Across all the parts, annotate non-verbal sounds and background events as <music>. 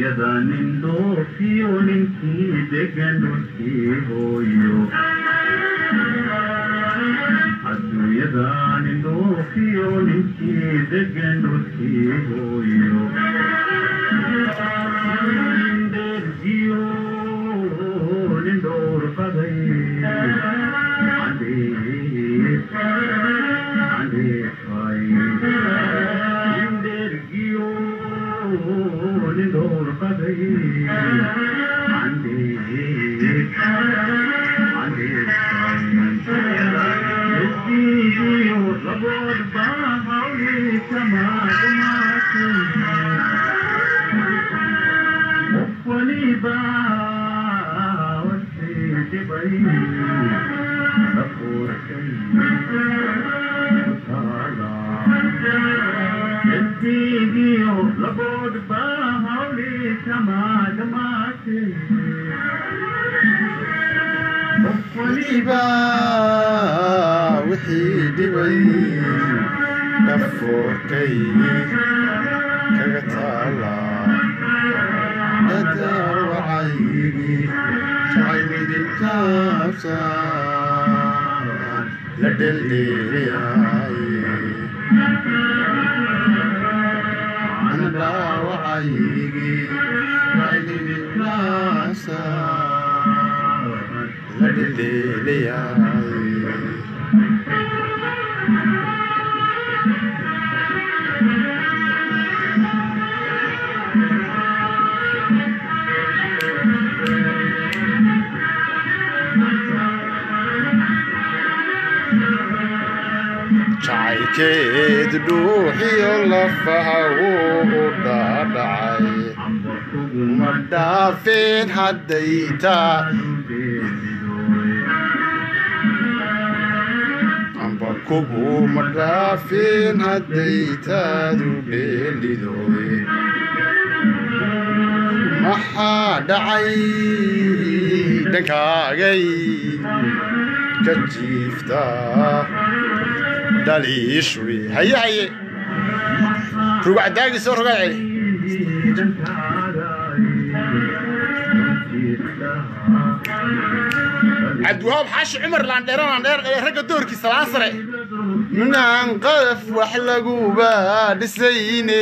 ಯದ ನಿಂದೋ ಫಿಯೋ ನಿಂತಿ ದೆಗಂಡು ಹೋಯೋ ದಾನಿಂದೋ ಸಿಯೋ ನಿಶ್ಚಿ ಜಗ್ಗೆಂಡು ಸಿಗೋಯ del de jacaylkeedu dhuuxiyo lafaha wuu u dhaadhacay ma dhaafeen hadday taa amba kubu ma maxaa dhacay dhankaagay ka jiiftaa dhaliishuy haye haye rugacdaagii soo rogaa celi cabdiwahaab xaashi cumar laandheera laandheer ee ragga doorkiisa laan sare minaan qadaf wax laguba dhisayne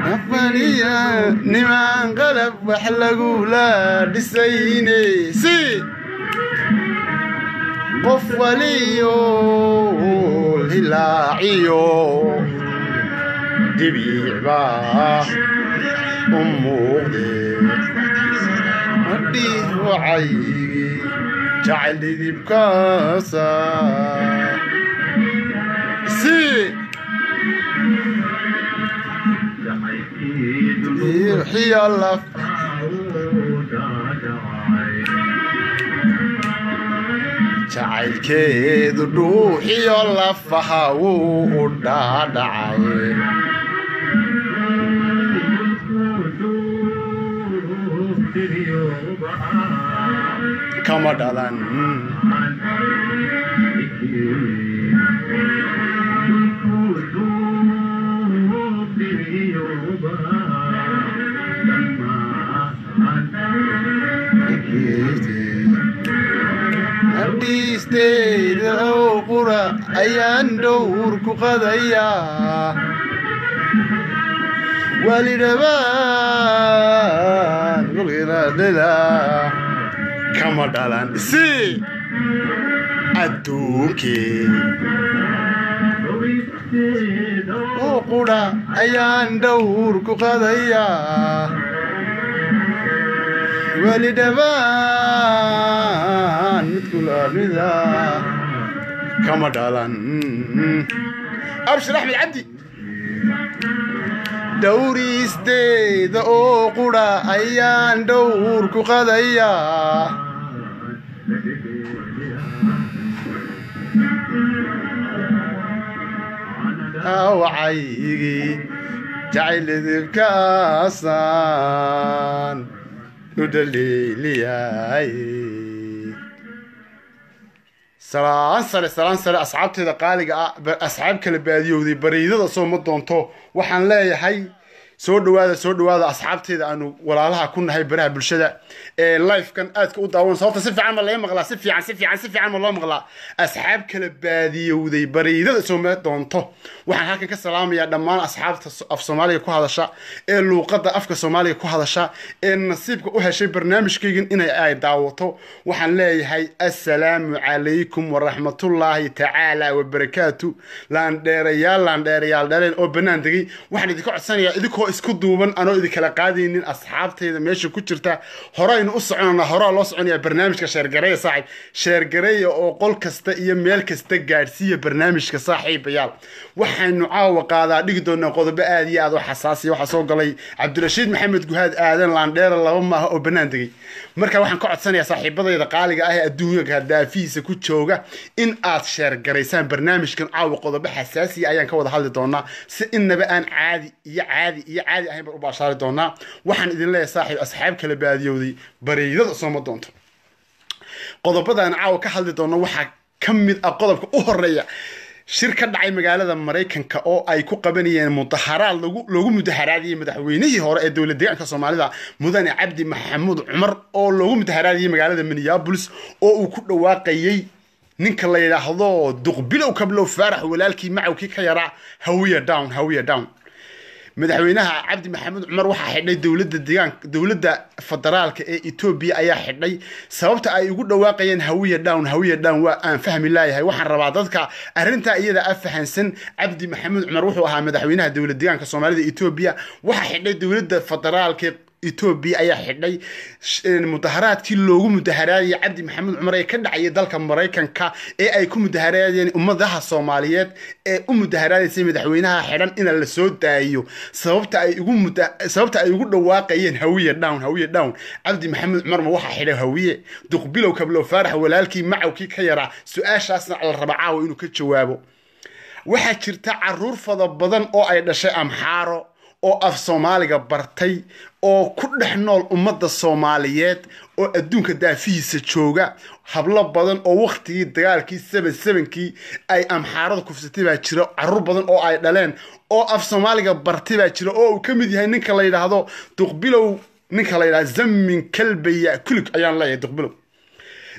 afaniya nimaan qalab wax lagula dhisayne si! Qof waliyo hilaaciyo. Dibiicbaa u muuqde. Madhih wacaygi jacayl dhidibkaasa laf jacaylkeedu dhuuxiyo lafaha wuu u dhaadhacay kama dhalan adhiisteyda oo qura ayaan dhowr ku qadayaa. Walidhabaan golginaadhela kama dhalan si adduunkee oo qura ayaan dhowr ku qadayaa. Walidhabaan midkulaamida kama dhalan abshir axmed cabdi dhowriisteeda oo qura ayaan dhowr ku qadayaa dhaawacaygii jacaylidibkaasaan u dhaliiliyay salaan sare salaan sare asxaabteeda qaaliga ah asxaab kala baadiyowday bariidada soo ma doonto waxaan leeyahay soo dhawaada soo dhawaada asxaabteeda aanu walaalaha ku nahay baraha bulshada. Ee lifekan aadka u daawan sababta si fiican ma laga maqlaa? Si fiican si fiican si fiican ma loo maqlaa? Asxaab kala baadiyowday bariidada soo ma doonto? Waxaan halkan ka salaamayaa dhammaan asxaabta af soomaaliga ku hadasha ee luuqadda afka soomaaliga ku hadasha ee nasiibka u heshay barnaamijkaygan inay ay daawato. Waxaan leeyahay assalaamu calaykum waraxmatullaahi tacaala wabarakaatu laandheerayaal laandheerayaal dheleen oo bannaan degay. Waxaan idinka codsanayaa idinkoo isku duuban anoo idinkala qaadaynin asxaabteyda meesha ku jirta. Horeynu u soconana horaa loo soconaya barnaamijka sheergareeya saaxiib. Sheergareeya oo qol kasta iyo meel kasta gaadhsiiya barnaamijka saaxiibayaal waxaynu caawa qaadaa dhigi doonaa qodobo aad iyo aad u xasaasiya waxaa soo galay cabdirashiid maxamed guhaad aadan laandheera laba maaha oo bannaan degay. Marka waxaan ka codsanayaa saaxiibadayda qaaliga ah ee adduunka daafihiisa ku jooga in aad sheergaraysaan barnaamijkan caawa qodobo xasaasiya ayaan ka wada hadli doonaa si innaba aan caadi iyo caadi iyo caadi ahayn baan u baashaari doonaa. Waxaan idin leeyahay saaxiib asxaab kala baadiyowday bariidada sooma doonto. Qodobadaan caawa ka hadli doono waxaa ka mid ah qodobka u horreeya shir ka dhacay magaalada maraykanka oo ay ku qabanayeen mudaharaad loogu mudaharaadiyey madaxweynihii hore ee dowlad deegaanka soomaalida mudane cabdi maxamuud cumar oo loogu mudaharaadiyey magaalada minneabolis oo uu ku dhawaaqayey ninka la yidhaahdo duqbilow kablow faarax walaalkii macawkii ka yaraa hawiya down hawiya down madaxweynaha cabdi maxamuud cumar waxaa xidhay dowladda deegaanka dowladda federaalka ee etoobiya ayaa xidhay sababta ay ugu dhawaaqayeen hawiya down hawiya down waa aan fahmi laayahay waxaan rabaa dadka arrintaa iyada a fahansan. Cabdi maxamuud cumar wuxuu ahaa madaxweynaha dowlad deegaanka soomaalida etoobiya waxaa xidhay dowladda federaalka etoobiya ayaa xidhay mudaharaadkii loogu mudaharaadayay cabdi maxamuud cumar ee ka dhacayay dalka maraykanka ee ay ku mudaharaadayeen ummadaha soomaaliyeed ee u mudaharaadaysay madaxweynaha xidhan ina la soo daayiyo sababta ay ugu sababta ay dhawaaqayeen hawiye down hawiye down. Cabdi maxamuud cumar ma waxaa xidhay hawiye? Duqbilow kablow faarax walaalkii macawkii ka yaraa su'aashaasna la raba caawa inuu ka jawaabo. Waxaa jirta carruur fada badan oo ay dhashay amxaaro oo af soomaaliga bartay oo ku dhex nool ummadda soomaaliyeed oo adduunka daafihiisa jooga hablo badan oo wakhtigii dagaalkii seben sebenkii ay amxaarada kufsatay baa jira carruur badan oo ay dhaleen oo af soomaaliga bartay baa jira oo uu ka mid yahay ninka la yidhaahdo duqbilow ninka la yidhahdo zamin kalbaya kulig ayaan leeyahay duqbilow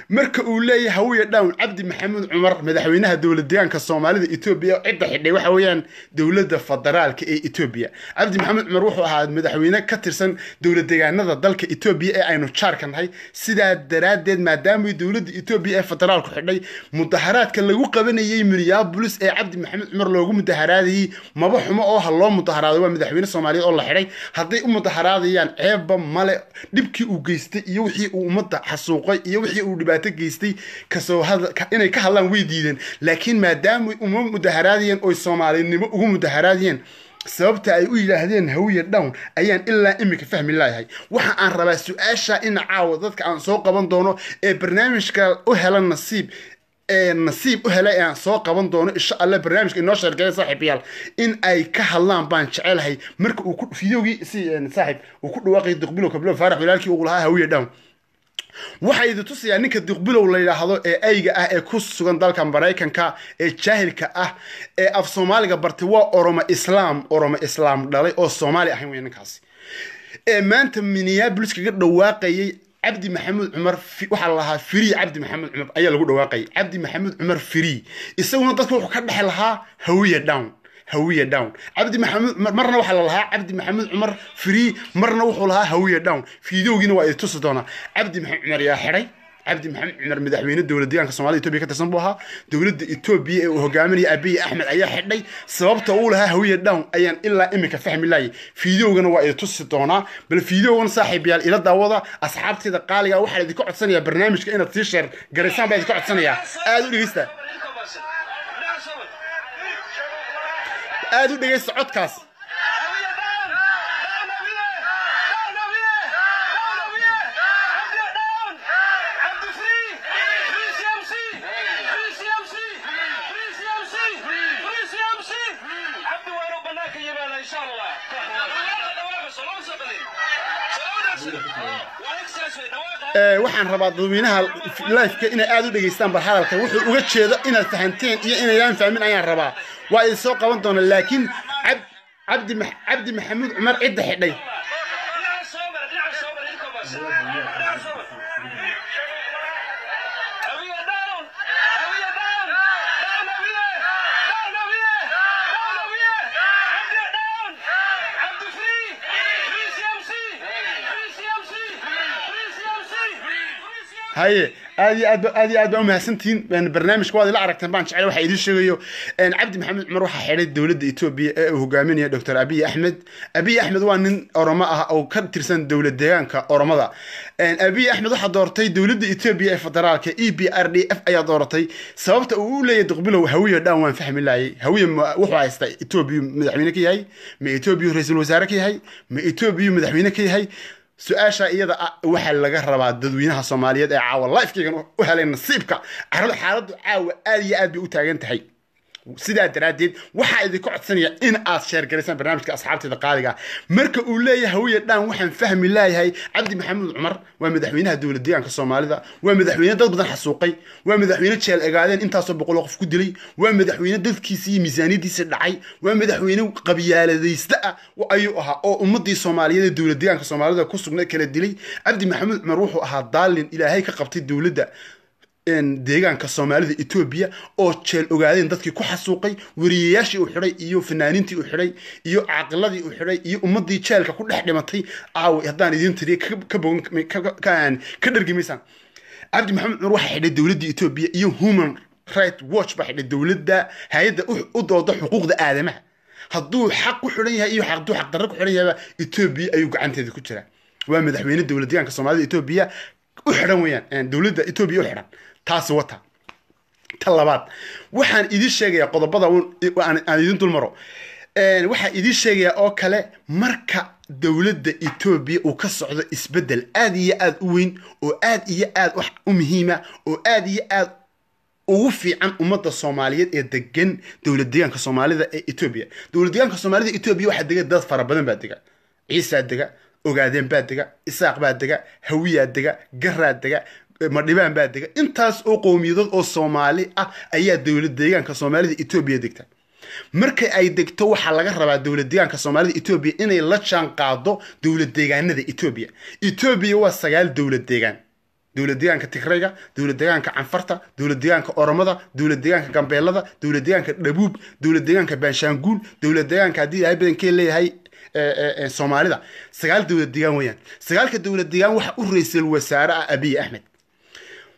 marka uu leeyahay hawiya down cabdi maxamuud cumar madaxweynaha dowlad deegaanka soomaalida etoobiya cidda xidhay waxa weeyaan dowladda federaalka ee etoobiya cabdi maxamuud cumar wuxuu ahaa madaxweyne ka tirsan dowlad deegaanada dalka etoobiya ee aynu jaarka nahay sidaa daraaddeed maadaamay dowladda etoobiya ee federaalku xidhay mudaharaadka lagu qabanayey minneabolis ee cabdi maxamuud cumar loogu mudaharaadayey maba xumo oo ha loo mudaharaado. Waa madaxweyne soomaaliyeed oo la xidhay. Hadday u mudaharaadayaan ceebba male dhibkii uu geystay iyo wixii uu ummadda xasuuqay iyo wixii uu dhibaato geystay inay ka hadlaan way diideen. Laakiin maadaama uma mudaharaadayeen oy soomaalinimo ugu mudaharaadayeen sababta ay u yidhaahdeen hawiya down ayaan ilaa imika fahmi laayahay waxa aan rabaa su'aasha in caawa dadka aan soo qaban doono ee barnaamijka u hela nasiib ee nasiib u helay ee aan soo qaban doono insha allah barnaamijka inoo sheergaya saaxiibayaal in ay ka hadlaan baan jecelahay marka uu fideogii si saaxiib uu ku dhawaaqay duqbilow kabilo faarax walaalkii uu lahaa hawiya down waxaa idi tusayaa ninka duqbilow la yidhaahdo ee ayga ah ee ku sugan dalka maraykanka ee jaahilka ah ee af soomaaliga bartay waa oromo islaam oromo islaam dhalay oo soomaali ahayn wey ninkaasi. Ee maanta minneabolis kaga dhawaaqayay cabdi maxamuud cumar waxaa la lahaa free cabdi maxamuud cumar ayaa lagu dhawaaqayay. Cabdi maxamuud cumar free isaguna dadka wuxuu ka dhex lahaa hawiya down hawiya down. Cabdi maxamuud marna waxaa la lahaa cabdi maxamuud cumar free marna wuxuu lahaa hawiya down. Fiidowgiina waa idi tusi doonaa cabdi maxamuud cumar yaa xidhay cabdi maxamed cumar madaxweyne dowlad deegaanka soomaalida etoobiya ka tirsan buu ahaa. Dowladda etoobiya ee uu hogaaminaya abiy axmed ayaa xidhay. Sababta uu lahaa hawiya down ayaan ilaa iminka fahmi laayay fiidowgana waa idi tusi doonaa bal fiidowgan saaxiibayaal ila daawada asxaabteeda qaaliga waxaa idinka codsanayaa barnaamijka inaad sii sheer garaysaan baa idinka codsanayaa. Aada u dhegeysta aada u dhegeysta codkaas waxaan rabaa dadweynaha lifeka inay aada u dhegaystaan bal hadalka wuxuu uga jeedo inaad fahanteen iyo inaydaan fahmin ayaan rabaa. Waa idin soo qaban doona laakiin cabdi maxamuud cumar cidda xidhay haye aad iyo aad aad iyo aad baa umahadsantihiin barnaamijka waad ila aragteen baan jecel waxa idiin sheegayo cabdi maxamed cumar waxaa xidhay dowladda etoobiya ee hogaaminaya doctor abiy axmed. Abiy axmed waa nin oromo ah oo ka tirsan dowlad deegaanka oromada. Abiy axmed waxaa doortay dowladda etoobiya ee federaalka e b r d f ayaa dooratay sababta uu u leeyahay duqbilow hawiye dhan waan fahmi laayay hawiye wuxuu haystaa etoobiya madaxweyne ka yahay ma etoobiya ra'iisul wasaare ka yahay ma etoobiya madaxweyne ka yahay su'aasha iyada ah waxaa laga rabaa dadweynaha soomaaliyeed ee caawa lifekeygan u helay nasiibka. Caradu xaaladdu caawa aad iyo aad bay u taagan tahay sidaa daraaddeed waxaa idinka codsanaya in aad sheergaraysaan barnaamijka asxaabteeda qaaliga marka uu leeyahay hawiye dhan waxaan fahmi laayahay cabdi maxamuud cumar waa madaxweynaha dowlad deegaanka soomaalida waa madaxweyne dad badan xasuuqay waa madaxweyne jeel egaadeen intaasoo boqoloo qof ku dilay waa madaxweyne dadkiisi iyo miisaaniyadiisa dhacay waa madaxweyne qabyaaladaysta ah ayuu ahaa oo ummadii soomaaliyeed ee dowlad deegaanka soomaalida ku sugnay kala dilay. Cabdi maxamuud cumar wuxuu ahaa daalin ilaahay ka qabtay dowladda deegaanka soomaalida etoobiya oo jeel ogaadeen dadkii ku xasuuqay wariyayaashii uu xidhay iyo fanaaniintii uu xidhay iyo caaqiladii uu xidhay iyo ummadii jeelka ku dhex dhimatay. Aawi haddaan idiin tiriya ka dhargimaysaan cabdi maxamed cumar waxaa xidhay dowladda etoobiya iyo human right watch baa xidhay dowladda hay'adda u dooda xuquuqda aadamaha. Hadduu xaq ku xidhan yahay iyo hadduu xaqdarro ku xidhan yahayba etoobiya ayuu gacanteeda ku jiraa. Waa madaxweyne dowlad deegaanka soomaalida etoobiya u xidhan weeyaan dowladda etoobiya u xidhan taasi wata. Ta labaad waxaan idiin sheegayaa qodobada aan idin dulmaro. Waxaan idiin sheegayaa oo kale marka dowladda etoobiya uu ka socdo isbeddel aad iyo aad u weyn oo aad iyo aad wax u muhiima oo aad iyo aad ugu fiican ummadda soomaaliyeed ee degan dowlad deegaanka soomaalida ee etoobiya dowlad deegaanka soomaalida etoobiya waxaa dega dad fara badan baa dega. Ciisaa dega ogaadeen baa dega isaaq baa dega hawiyaa dega garaa dega madhibaan baa dega intaas oo qowmiyadood oo soomaali ah ayaa dowlad deegaanka soomaalida etoobiya degta. Marka ay degto waxaa laga rabaa dowlad deegaanka soomaalida etoobiya inay la jaan qaado dowlad deegaanada etoobiya etoobiya waa sagaal dowlad deegaan. Dowlad deegaanka tigrayga dowlad deegaanka canfarta dowlad deegaanka oromada dowlad deegaanka gambeelada dowlad deegaanka dhabuub dowlad deegaanka baanshaanguul dowlad deegaanka haddii ilaahay badankee leeyahay soomaalida. Sagaal dowlad deegaan weeyaan. Sagaalka dowlad deegaan waxa u ra'iisul wasaare ah abiy axmed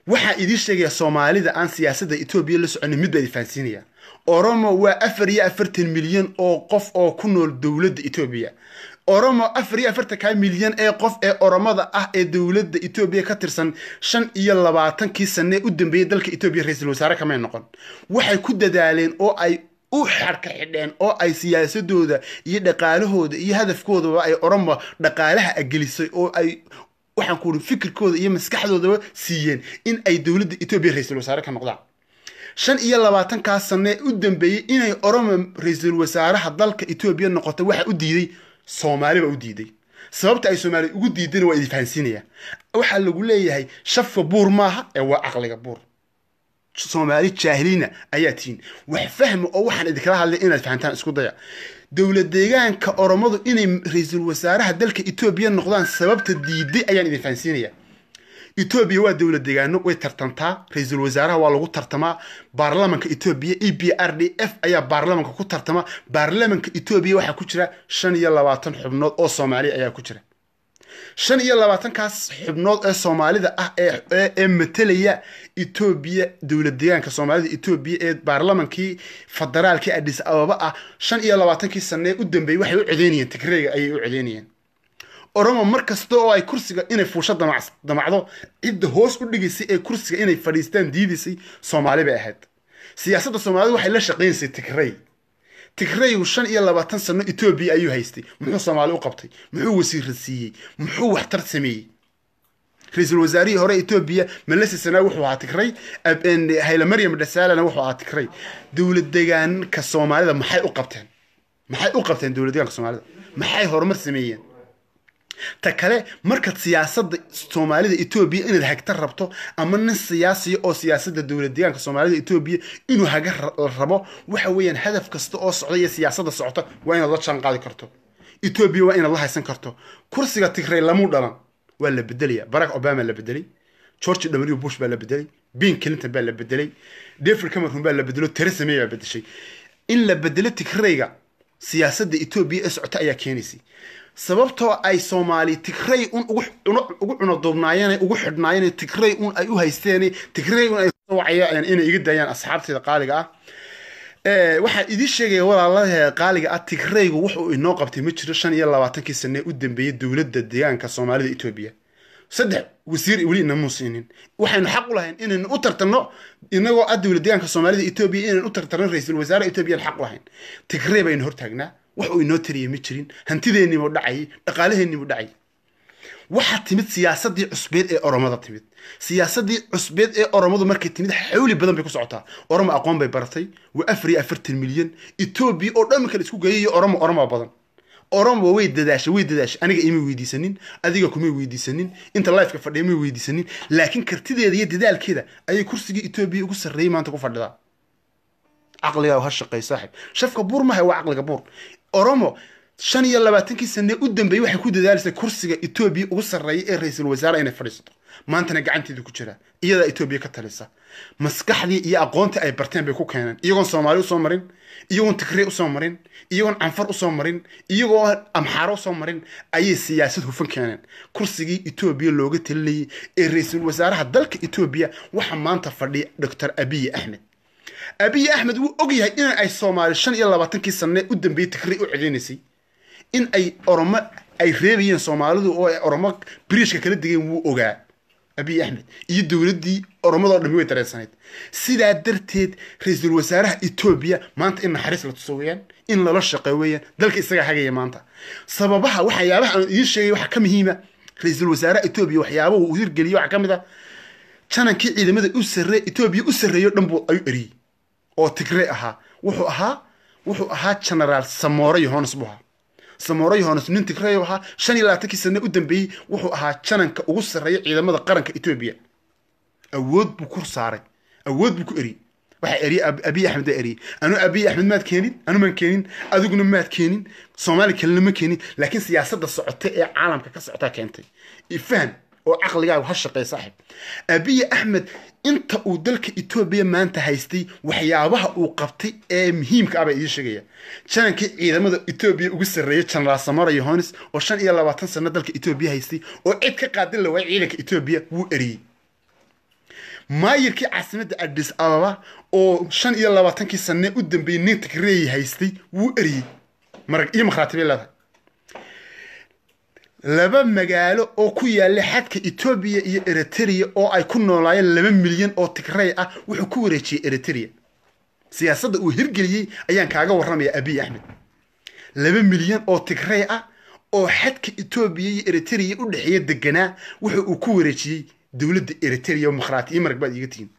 waxaa idiin sheegaya soomaalida aan siyaasadda etoobiya la soconin mid baa idin oromo waa afar iyo afartan milyan oo qof oo ku nool dowladda etoobiya oromo afar iyo afartanka milyan ee qof ee oromada ah ee dowladda etoobiya ka tirsan shan iyo labaatankii sane u dambeeyey dalka etoobiya ra'iisul wasaare kamay noqon. Waxay ku dadaaleen oo ay u xarka xidheen oo ay siyaasadooda iyo dhaqaalahooda iyo hadafkoodaba ay oromo dhaqaalaha agelisay oo ay waxaan ku uri fikirkooda iyo maskaxdoodaba siiyeen in ay dowladda etoobiya ra'iisul wasaare ka noqdaan. Shan iyo labaatankaa sane u dambeeyey inay oromo ra'iisul wasaaraha dalka etoobiya noqoto waxa u diiday soomaaliba u diiday. Sababta ay soomaali ugu diidayna waa idin fahansiinaya waxaa lagu leeyahay shafka buur maaha ee waa caqliga buur. Soomaali jaahiliina ayaa tihiin wax fahma oo waxaan idinkala hadlay inaad fahantaan isku daya dowlad deegaanka oromadu inay ra'iisul wasaaraha dalka etoobiya noqdaan sababta diiday ayaan idin fahansiinaya. Etoobiya waa dowlad deegaano way tartantaa ra'iisul wasaaraha waa lagu tartamaa baarlamanka etoobiya e b r d f ayaa baarlamanka ku tartama baarlamanka etoobiya waxaa ku jira shan iyo labaatan xubnood oo soomaaliya ayaa ku jira shan iyo labaatankaas xubnood ee soomaalida ah ee matelaya etoobiya dowlad deegaanka soomaalida etoobiya ee baarlamankii federaalkii adis ababa ah. Shan iyo labaatankii sanee u dambeeyey waxay u codeynayeen tigreyga ayay u codeynayeen oromo mar kasta oo ay kursiga inay fuusho damacdo cidda hoos u dhigaysay ee kursiga inay fadhiistaan diidaysay soomaali bay ahayd. Siyaasadda soomaalida waxay la shaqaynaysay tigrey tigreygu shan iyo labaatan sano etoobiya ayuu haystay. Muxuu soomaali u qabtay. Muxuu wasiira siiyey. Muxuu waxtar sameeyey. Ra'iisul wasaarihii hore etoobiya malesi sanaa wuxuu ahaa tigrey hayle maryam dhasaalana wuxuu ahaa tigrey dowlad deegaanka soomaalida maxay u qabteen? Maxay u qabteen dowlad deegaanka soomaalida? Maxay horumar sameeyeen ta kale markaad siyaasadda soomaalida etoobiya inaad hagta rabto ama nin siyaasiya oo siyaasadda dowlad deegaanka soomaalida etoobiya inuu haga rabo waxa weeyaan hadaf kasta oo socda iyo siyaasadda socota waa inaad la jaan qaadi karto. Etoobiya waa inaad la haysan karto. Kursiga tigray lamuu dhalan. Waa la bedelaya barack obama la bedelay george w. Bush baa la bedelay bill clinton baa la bedelay david cameron baa la bedelo theresa may baa bedeshay. In la bedelo tigrayga siyaasadda etoobiya ee socota ayaa keenaysay sababtoo ay soomaali tigray un ugu cunaduubnaayeen ugu xidhnaayeen tigray un ay u haysteen tigray un ay inay iga daayaan asxaabteeda qaaliga ah. Waxaa idii sheegaya walaalaha qaaliga ah tigraygu wuxuu inoo qabtay ma jiro shan iyo labaatankii sane u dambeeyey dowladda deegaanka soomaalida etoobiya saddex wasiir weli inamuu siinin. Waxaynu xaq u lahayn inaynu u tartanno inagoo ah dowlad deegaanka soomaalida etoobiya inaynu u tartanno ra'iisul wasaare etoobiya xaq u lahayn. Tigrey baynu hortaagnaa wax uu inoo tariyay ma jirin. Hantideennibuu dhacayay dhaqaalaheenniibuu dhacayay waxaa timid siyaasadii cusbeed ee oromada timid. Siyaasadii cusbeed ee oromadu markay timid xawli badan bay ku socotaa. Oromo aqoon bay baratay. Waa afar iyo afartan milyan. Etoobiya oo dhan la isku geeyay oromo oromo badan. Oromo way dadaashay way dadaashay aniga imay weydiisanin adiga kumay weydiisanin. Inta lifeka fadhiya may weydiisanin. Laakiin kartideeda iyo dadaalkeeda ayay kursigii etoobiya ugu sarreeyey maanta ku fadhidaa. Caqligaa ha shaqeey saaxib. Shafka buur mahay waa caqliga buur oromo shan iyo labaatankii sane u dambeeyey waxay ku dadaalisay kursiga etoobiya ugu sarreeya ee ra'iisul wasaare inay fadhiisato. Maantana gacanteeda ku jira iyadaa etoobiya ka talisa. Maskaxdii iyo aqoontii ay barteen bay ku keeneen. Iyagoon soomaali u soo marin iyagoon tigrey u soo marin iyagoon canfar u soo marin iyagoo amxaaro u soo marin ayay siyaasad hufan keeneen. Kursigii etoobiya looga talinayay ee ra'iisul wasaaraha dalka etoobiya waxaa maanta fadhiya doctor abiy axmed abiy axmed wuu ogyahay in ay soomaali shan iyo labaatankii sane u dambeeyey tigrey u celinaysay in ay oromo ay reebayeen soomaalidu oo ay oromo biriishka kala degeen wuu ogaa. Abiy axmed iyo dowladdii oromadoo dhami way dareensanayd sidaa darteed ra'iisul wasaaraha etoobiya maanta in naxariis la tuso weeyaan in lala shaqeey weeyaan dalka isagaa hagaya maanta. Sababaha waxyaabaha aan sheegay waxaa ka muhiima ra'iisul wasaaraha etoobiya waxyaabaha uu hirgeliyo waxaa ka mid ah. Janankii ciidamada u sarre etoobiya u sarreeyo dhan buu ayu eriyey oo tigrey ahaa wuxuu ahaa wuxuu ahaa genaraal samoore yohones buu ahaa samoore yohones nin tigrey ahaa shan iyo labaatankii sane u dambeeyey wuxuu ahaa jananka ugu sarreeya ciidamada qaranka etoobiya. Awood buu ku saaray awood buu ku eriyey. Waxaa eriyey abiy axmed baa eriyey. Anu abiy axmed maad keenin anu maan keenin adiguna maad keenin soomaali kalena ma keenin laakiin siyaasadda socota ee caalamka ka socotaa keentay. Ifaham oo caqligaagu ha shaqeey saaxib. Abiy axmed inta uu dalka etoobiya maanta haystay waxyaabaha uu qabtay ee muhiimka ah baa sheegaya. Janankii ciidamada etoobiya ugu sarreeyay genaraal samara yohones oo shan iyo labaatan sano dalka etoobiya haystay oo cid ka qaadin la waayay ciidanka etoobiya wuu eriyey. Maayirkii caasimadda adis ababa oo shan iyo labaatankii sane u dambeeyey nin tigreey haystay wuu eriyey. Iyo makhraati bay leedahay laba magaalo oo ku yaalla xadka etoobiya iyo eritrea oo ay ku noolaayeen laba milyan oo tigrey ah wuxuu ku wareejiyey eritrea. Siyaasadda uu hirgeliyey ayaan kaaga warramaya abiy axmed laba milyan oo tigrey ah oo xadka etoobiya iyo eritrea u dhexeeya deganaa wuxa uu ku wareejiyey dowladda eritrea oo makhraati iyo marag baad iiga tihiin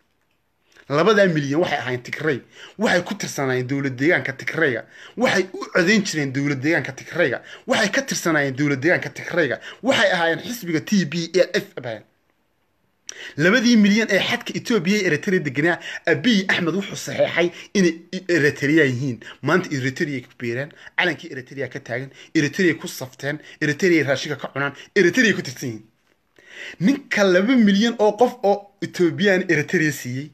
labadaa milyan waxay ahaayeen tigrey. Waxay ku tirsanaayeen dowlad deegaanka tigreyga. Waxay u codayn jireen dowlad deegaanka tigreyga. Waxay ka tirsanaayeen dowlad deegaanka tigreyga. Waxay ahaayeen xisbiga t b l f ahaayeen labadii milyan ee xadka etoobiya ee eritrea deganaa abiy axmed wuxuu saxeexay inay eritrea yihiin. Maanta eritrea ku biireen calankii eritrea ka taagan eritrea ku safteen eritrea raashinka ka cunaan eritrea ku tirsan yihiin. Ninka laba milyan oo qof oo etoobiyaan eritrea siiyey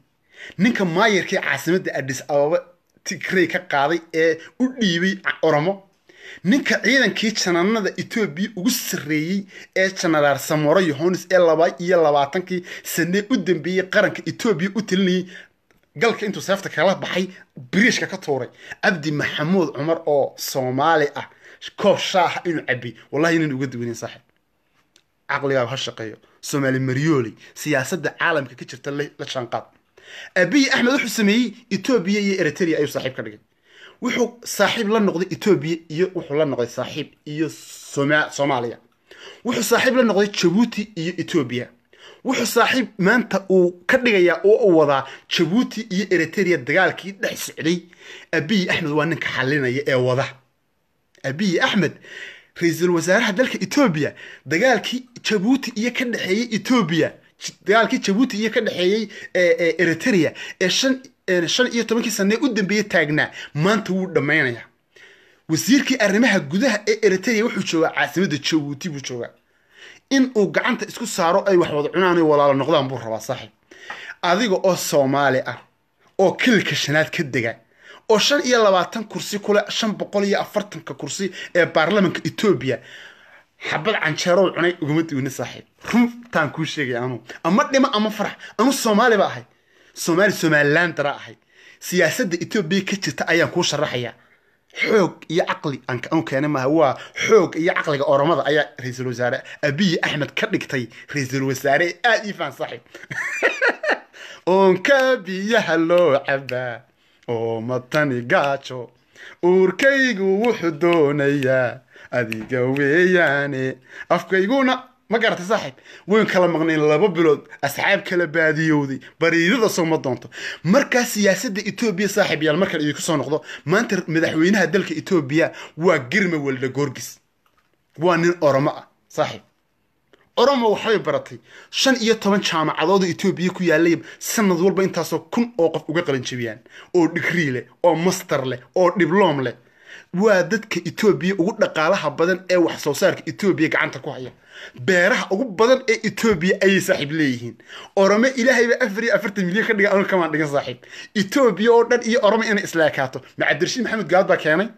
ninka maayarkii caasimadda adis ababa tigrey ka qaaday ee u dhiibay oromo. Ninka ciidankii jananada etoobiya ugu sarreeyey ee janaraal samoro yohones ee laba iyo labaatankii sane u dambeeyey qaranka etoobiya u talinayay galka intuu seefta kala baxay biriishka ka tuuray cabdi maxamuud cumar oo soomaali ah koob shaaha inuu cabay. Wallahi inaan uga duwanin saaxib caqligaagu ha shaqeeyo. Soomaali maryooley siyaasadda caalamka ka jirta la shaanqaad abiy axmed wuxuu sameeyey etoobiya iyo eritrea ayuu saaxiib ka dhigay. Wuxuu saaxiib la noqday etoobiya iyo wuxuu la noqday saaxiib iyo soomaaliya. Wuxuu saaxiib la noqday jabuuti iyo etoobiya wuxuu saaxiib maanta uu ka dhigayaa oo u wadaa jabuuti iyo eritrea dagaalkii dhex socday. Abiy axmed waa ninka xalinaya ee wada. Abiy axmed ra'iisul wasaaraha dalka etoobiya dagaalkii jabuuti iyo ka dhexeeyey etoobiya dagaalkii jabuuti iyo ka dhexeeyey eritrea ee shan iyo tobankii sane u dambeeyey taagnaa maanta wuu dhammaynayaa wasiirkii arrimaha gudaha ee eritrea wuxuu joogaa caasimadda jabuuti buu joogaa. In uu gacanta isku saaro ay wax wada cunaan ay walaalo noqdaan buu rabaa saaxiib adiga oo soomaali ah oo kililka shanaad ka dega oo shan iyo labaatan kursi kule shan boqol iyo afartanka kursi ee baarlamanka etoobiya xabad canjeerow cunay ugama duwini saaxiib. Runtaan kuu sheegay anu ama dhimo ama farax anu soomaali ba ahay. Soomaali somalilan dara ahay. Siyaasadda etoobiya ka jirta ayaan kuu sharaxayaa xoog iyo caqli anu keenay maaha waa xoog iyo caqliga oromada ayaa ra'iisul wasaare abiyi axmed ka dhigtay ra'iisul wasaare aada ii faan saaxiib. <laughs> Oonka biyaha loo cabaa oo matani gaajo. Uurkaygu wuxuu doonayaa adiga weeyaane. Afkayguna ma garatay saaxiib. Wayn kala maqnayn laba bilood asxaab kala baadiyowday. Bariidada soo ma doonto. Markaa siyaasadda etoobiya saaxiib yaal markaan idinku soo noqdo. Maanta madaxweynaha dalka etoobiya waa girma walda goorgis waa nin oromo ah saaxiib. Oromo waxbay baratay shan iyo toban jaamacadooda etoobiya ku yaalay sanad walba intaasoo kun oo qof uga qalanjabiyaan oo digrii leh oo master leh oo dibloom leh waa dadka etoobiya ugu dhaqaalaha badan ee wax soo saarka etoobiya gacanta ku haya. Beeraha ugu badan ee etoobiya ayay saaxiib leeyihiin. Orome ilaahayba afar iyo afartan milyan ka dhiga anu kamaan dhigan saaxiib. Etoobiya oo dhan iyo orome inay islaakaato ma cabdirashiid maxamed gaad baa keenay.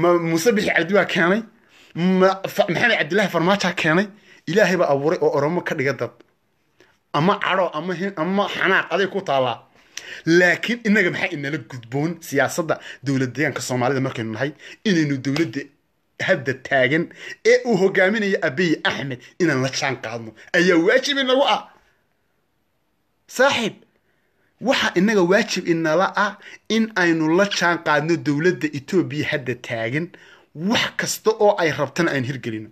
Ma muuse bixi cabdi baa keenay. Ma maxamed cabdilaahi farmaajaa keenay. Ilaahay baa abuuray oo oromo ka dhiga dad. Ama cadho ama ama xanaaq aday ku taallaa laakiin innaga maxaa inala gudboon siyaasadda dowlad deegaanka soomaalida markaynu nahay inaynu dowladda hadda taagan ee uu hogaaminayo abiy axmed inaan la jaan qaadno? Ayaa waajib inagu ah. Saaxiib waxa inaga waajib inala ah in aynu la jaan qaadno dowladda etoobiya hadda taagan wax kasta oo ay rabtana aan hirgelino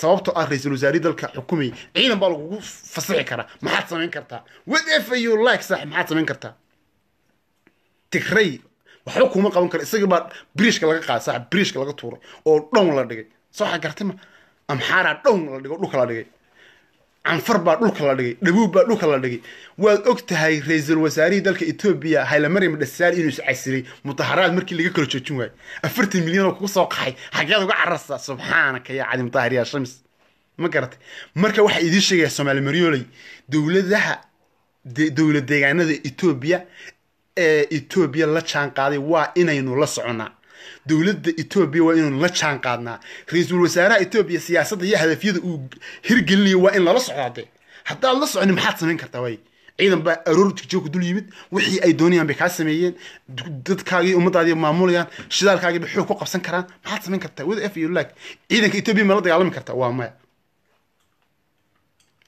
sababtoo ah ra'iisul wasaarihi dalka xukumay ciidan baa lagugu fasixi karaa. Maxaad samayn kartaa? Whatever you like saaxib maxaad samayn kartaa? Tigray waxba kuma qaban karo isagii baa biriishka laga qaaday saaxib biriishka laga tuuray oo dhown la dhigay. Soo waxa gartay ma amxaaraa dhown la dhigay oo dhulka la dhigay canfar baa dhulka la dhigay dhabuub baa dhulka la dhigay. Waad og tahay ra'iisul wasaarihii dalka etoobiya haylamariam dhasaari inuu iscasilay mudaharaad markii laga kala joojin waayey. Afartan milyan oo kugu soo qaxay xageed uga cararsa subxaanaka yaa cadi mudahir yaa shams. Ma garatay? Marka waxaa idiin sheegaya soomaali maryooley dowladaha dowlad deegaanada etoobiya ee etoobiya la jaan qaaday waa inaynu la soconnaa dowladda etoobiya waa inaynu la jaan qaadnaa. Ra'iisul wasaaraha etoobiya siyaasadda iyo hadafyada uu hirgelinayo waa in lala socdaa dee haddaad la soconi maxaad samayn kartaa waay ciidan baa aroor jigjoog dul yimid. Wixii ay doonayaan bay kaa sameeyeen. Dadkaagii ummadaadii maamulayaan. Shidaalkaagii bay xoog ku qabsan karaan. Maxaad samayn kartaa wada f lag ciidanka etoobiya ma la dagaalami kartaa? Waa maya.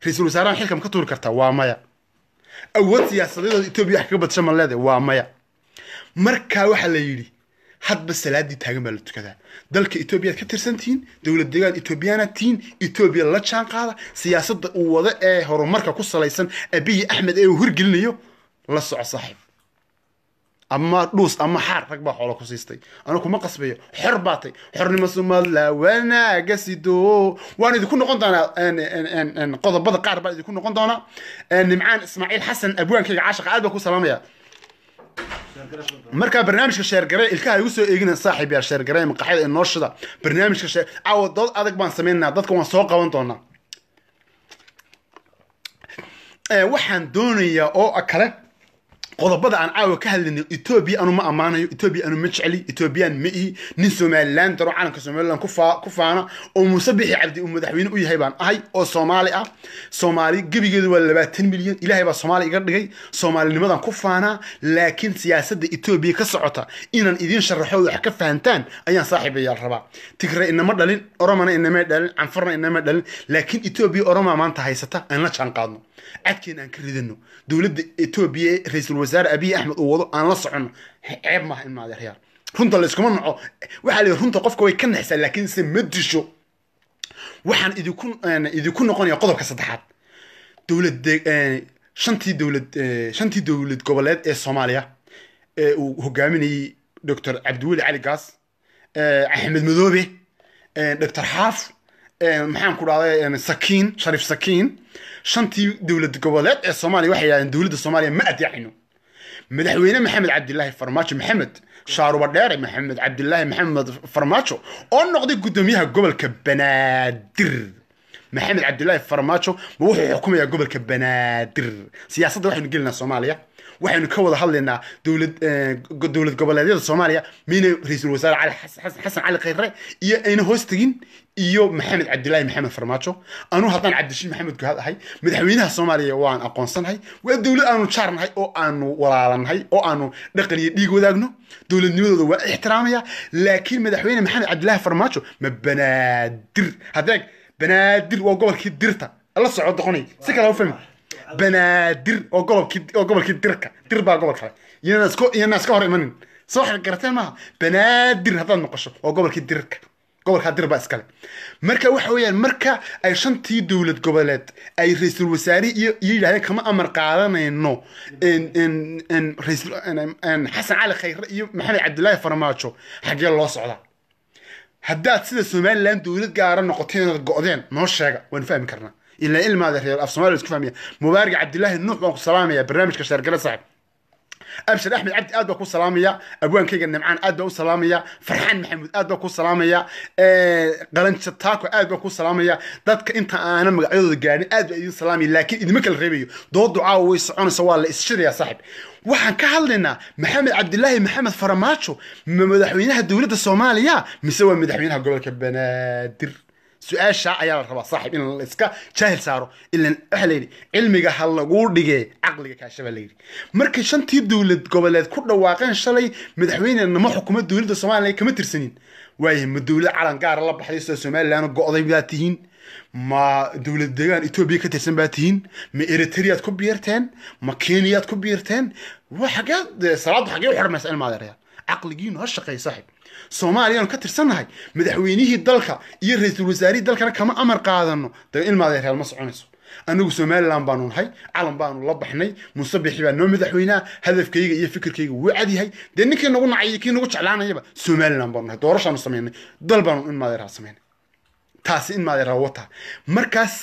Ra'iisul wasaaraha xilka ma ka tuuri kartaa? Waa maya. Awood siyaasadeedooda etoobiya wax kaga badsha ma leedahay? Waa maya. Markaa waxaa la yidhi hadba salaadii taagan baa la tukadaa dalka etoobiyaad ka tirsantihiin dowlad deegaan etoobiyaanaad tihiin etoobiya la jaan qaada siyaasadda uu wado ee horumarka ku salaysan abiyi axmed ee uu hirgelinayo la soco saaxiib ama dhuus ama xaar rag baa xoolo ku siistay anu kuma qasbayo xor baatay xornimo sumadla wanaaga sido waan idinku noqon doonaa qodobada qaar baan idinku noqon doonaa nimcaan ismaaciil xasan abwaankayga caashaqa aad baa ku salaamaya markaa barnaamijka sheergare ilkaha igu soo eegina saaxiib yaa sheergare maqaxyada ee nooshada barnaamijka sheer caawa dood adag baan samaynaa dadka waan soo qaban doonaa. Waxaan doonayaa oo kale qodobada aan caawa ka hadlayno etoobiya anu ma ammaanayo etoobiya anu ma jecli etoobiyaan ma ihi nin somalilan daro calanka somalilan ku faana oo muuse bixi cabdi uu madaxweyne u yahay baan ahay oo soomaali ah. Soomaali gebigeedu waa labaatan milyan ilaahay baa soomaali iga dhigay. Soomaalinimadan ku faanaa laakiin siyaasadda etoobiya ka socota inaan idiin sharaxo wax ka fahantaan ayaan saaxiibayaal rabaa. Tigre inama dhalin oromana inama dhalin canfarna inama dhalin laakiin etoobiya oroma maanta haysata aan la jaan qaadno. Cadkeena aan ka ridano dowladda etoobiya ee ra'iisul wasaare abiy axmed uu wado aan la soconno ceeb maaha in maadeeryaal runta layskuma naco waxaa la runta qofka way ka naxsaa laakiin se ma disho. Waxaan idinku idinku noqonaya qodobka saddexaad. Dowlad shantii dowlad shantii dowlad goboleed ee soomaaliya ee uu hogaaminayey doctor cabdiweli cali axmed madoobe doctor xaaf maxaan ku dhahday sakiin sharif sakiin. Shantii dowlad goboleed ee soomaaliya waxay yidhahdeen dowladda soomaaliya ma adeecino madaxweyne maxamed cabdilaahi farmaajo maxamed shaaruba dheere maxamed cabdilaahi maxamed farmaajo oo noqday guddoomiyaha gobolka banaadir. Maxamed cabdilaahi farmaajo ma wuxuu xukumayaa gobolka banaadir. Siyaasadda waxaynu gelinaa soomaaliya. Waxaynu ka wada hadlaynaa dowlad dowlad goboleedyada soomaaliya miyna ra'iisul wasaare cali xasan cali khayre iyo ayna hoos tegin iyo maxamed cabdilaahi maxamed farmaajo. Anuu haddaan cabdishiin maxamed guhaad ahay madaxweynaha soomaaliya waan aqoonsanahay waa dowlad aanu jaarnahay oo aanu walaalanahay oo aanu dhaqan iyo dhiig wadaagno. Dowladnimadooda waa ixtiraamaya laakiin madaxweyne maxamed cabdilaahi farmaajo ma banaadir. Haddeeg banaadir waa gobolkii dirta. La soco doqonay si kale u fahmi. Banaadir oo gobolkii oo gobolkii dirka. Dir baa gobol kale iyana iska iyana iska hor imanin. Soo garateen maaha. Banaadir haddaad noqosho oo gobolkii dirka gobolkaa dir baa iskale marka waxa weeyaan marka ay shantii dowlad goboleed ay ra'iisul wasaare iyo yidhahdeen kama amar qaadanayno xasan cali khayre iyo maxamed cabdilaahi farmaajo xaggee loo socdaa haddaad sida somalilan dowlad gaara noqotay inaad go-deen noo sheega waan fahmi karnaa. Ilaa ilmaada reer af soomaaliya isku fahmaya mubaarig cabdilaahi nuux baan ku salaamaya barnaamijka sheergale saaxib abshir axmed cabdi aad baa ku salaamaya abwaankayga nimcaan aad baa u salaamaya farxaan maxamuud aad baa ku salaamaya qalanjo aad baa ku salaamaya dadka inta aanan magacyadooda gaadhin aad baa idin salaamaya laakiin idima kala reebayo. Doodu caawa way soconaysa waa la isshirayaa saaxib. Waxaan ka hadlaynaa maxamed cabdilaahi maxamed faramaajo ma madaxweynaha dowladda soomaaliya? Mise waa madaxweynaha gobolka banaadir su'aasha ayaa la rabaa saaxib in la iska jaahil saaro ilan waxa layidhi cilmiga ha laguu dhigee caqliga kaashaba layidhi markay shantii dowlad goboleed ku dhawaaqeen shalay madaxweyne nama xukumo dowladda soomaaliya kama tirsanin. Waayahay ma dowlad calan gaara la baxday sida somalilan go-day baa tihiin? Ma dowlad deegaan etoobiya ka tirsan baa tihiin? Ma eritreaad ku biirteen ma kenyaad ku biirteen xageed salaaddu xagee u xirmaysa ilmaadeeraya caqligiinu ha shaqeey saaxib soomaaliyaanu ka tirsannahay madaxweynihii dalka iyo ra'iisul wasaarihii dalkana kama amar qaadano. Dee ilmaadeeryaal ma soconayso. Anagu somalilan baanu nahay calan baanu la baxnay musabixi baa noo madaxweynaa hadafkayga iyo fikirkayga wuu cadyahay dee ninkii nagu nacay iyo kii nagu jeclaanayaba somalilan baanu nahay. Doorashaanu samaynay dal baanu ilmaadeeryaal samaynay. Taasi in maadeeraa wata. Markaas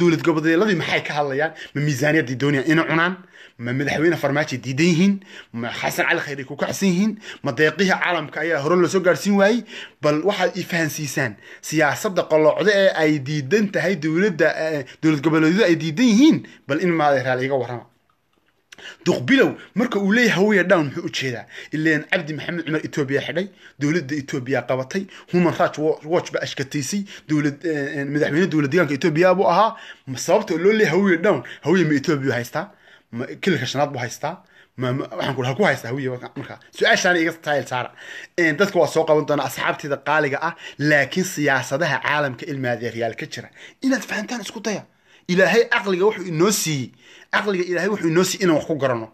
dowlad goboleedyadii maxay ka hadlayaan? Ma miisaaniyaddii doonayaan inay cunaan ma madaxweyne farmaajo diidan yihiin ma xasan cali khayr ay ku kacsan yihiin ma deeqihii caalamka ayaa hore loo soo gaarsiin waayey bal waxaad i fahansiisaan siyaasadda qoloocda ee ay diidan tahay dowladda dowlad goboleedyadu ay diidan yihiin bal in maadeeraal iga warrama. Duqbilow marka uu leeyahay hawiya down muxuu u jeedaa ileen cabdi maxamed cumar etoobiya xidhay dowladda etoobiya qabatay human rights watch ba ashkataysay dowlad madaxweyne dowlad deegaanka etoobiya buu ahaa sababta loo leeyahay hawiya down hawiya ma etoobiya haystaa kililka shanaad buu haystaa ku haystaa dadka waa soo qaban doonaa asxaabteeda qaaliga ah laakiin siyaasadaha caalamka ilmaadeeryaal ka jira. Inaad fahantaan isku daya. Ilaahay caqliga wuxuu inoo siiyey. Caqliga ilaahay wuxuu inoo siiyey inaan wax ku garanno.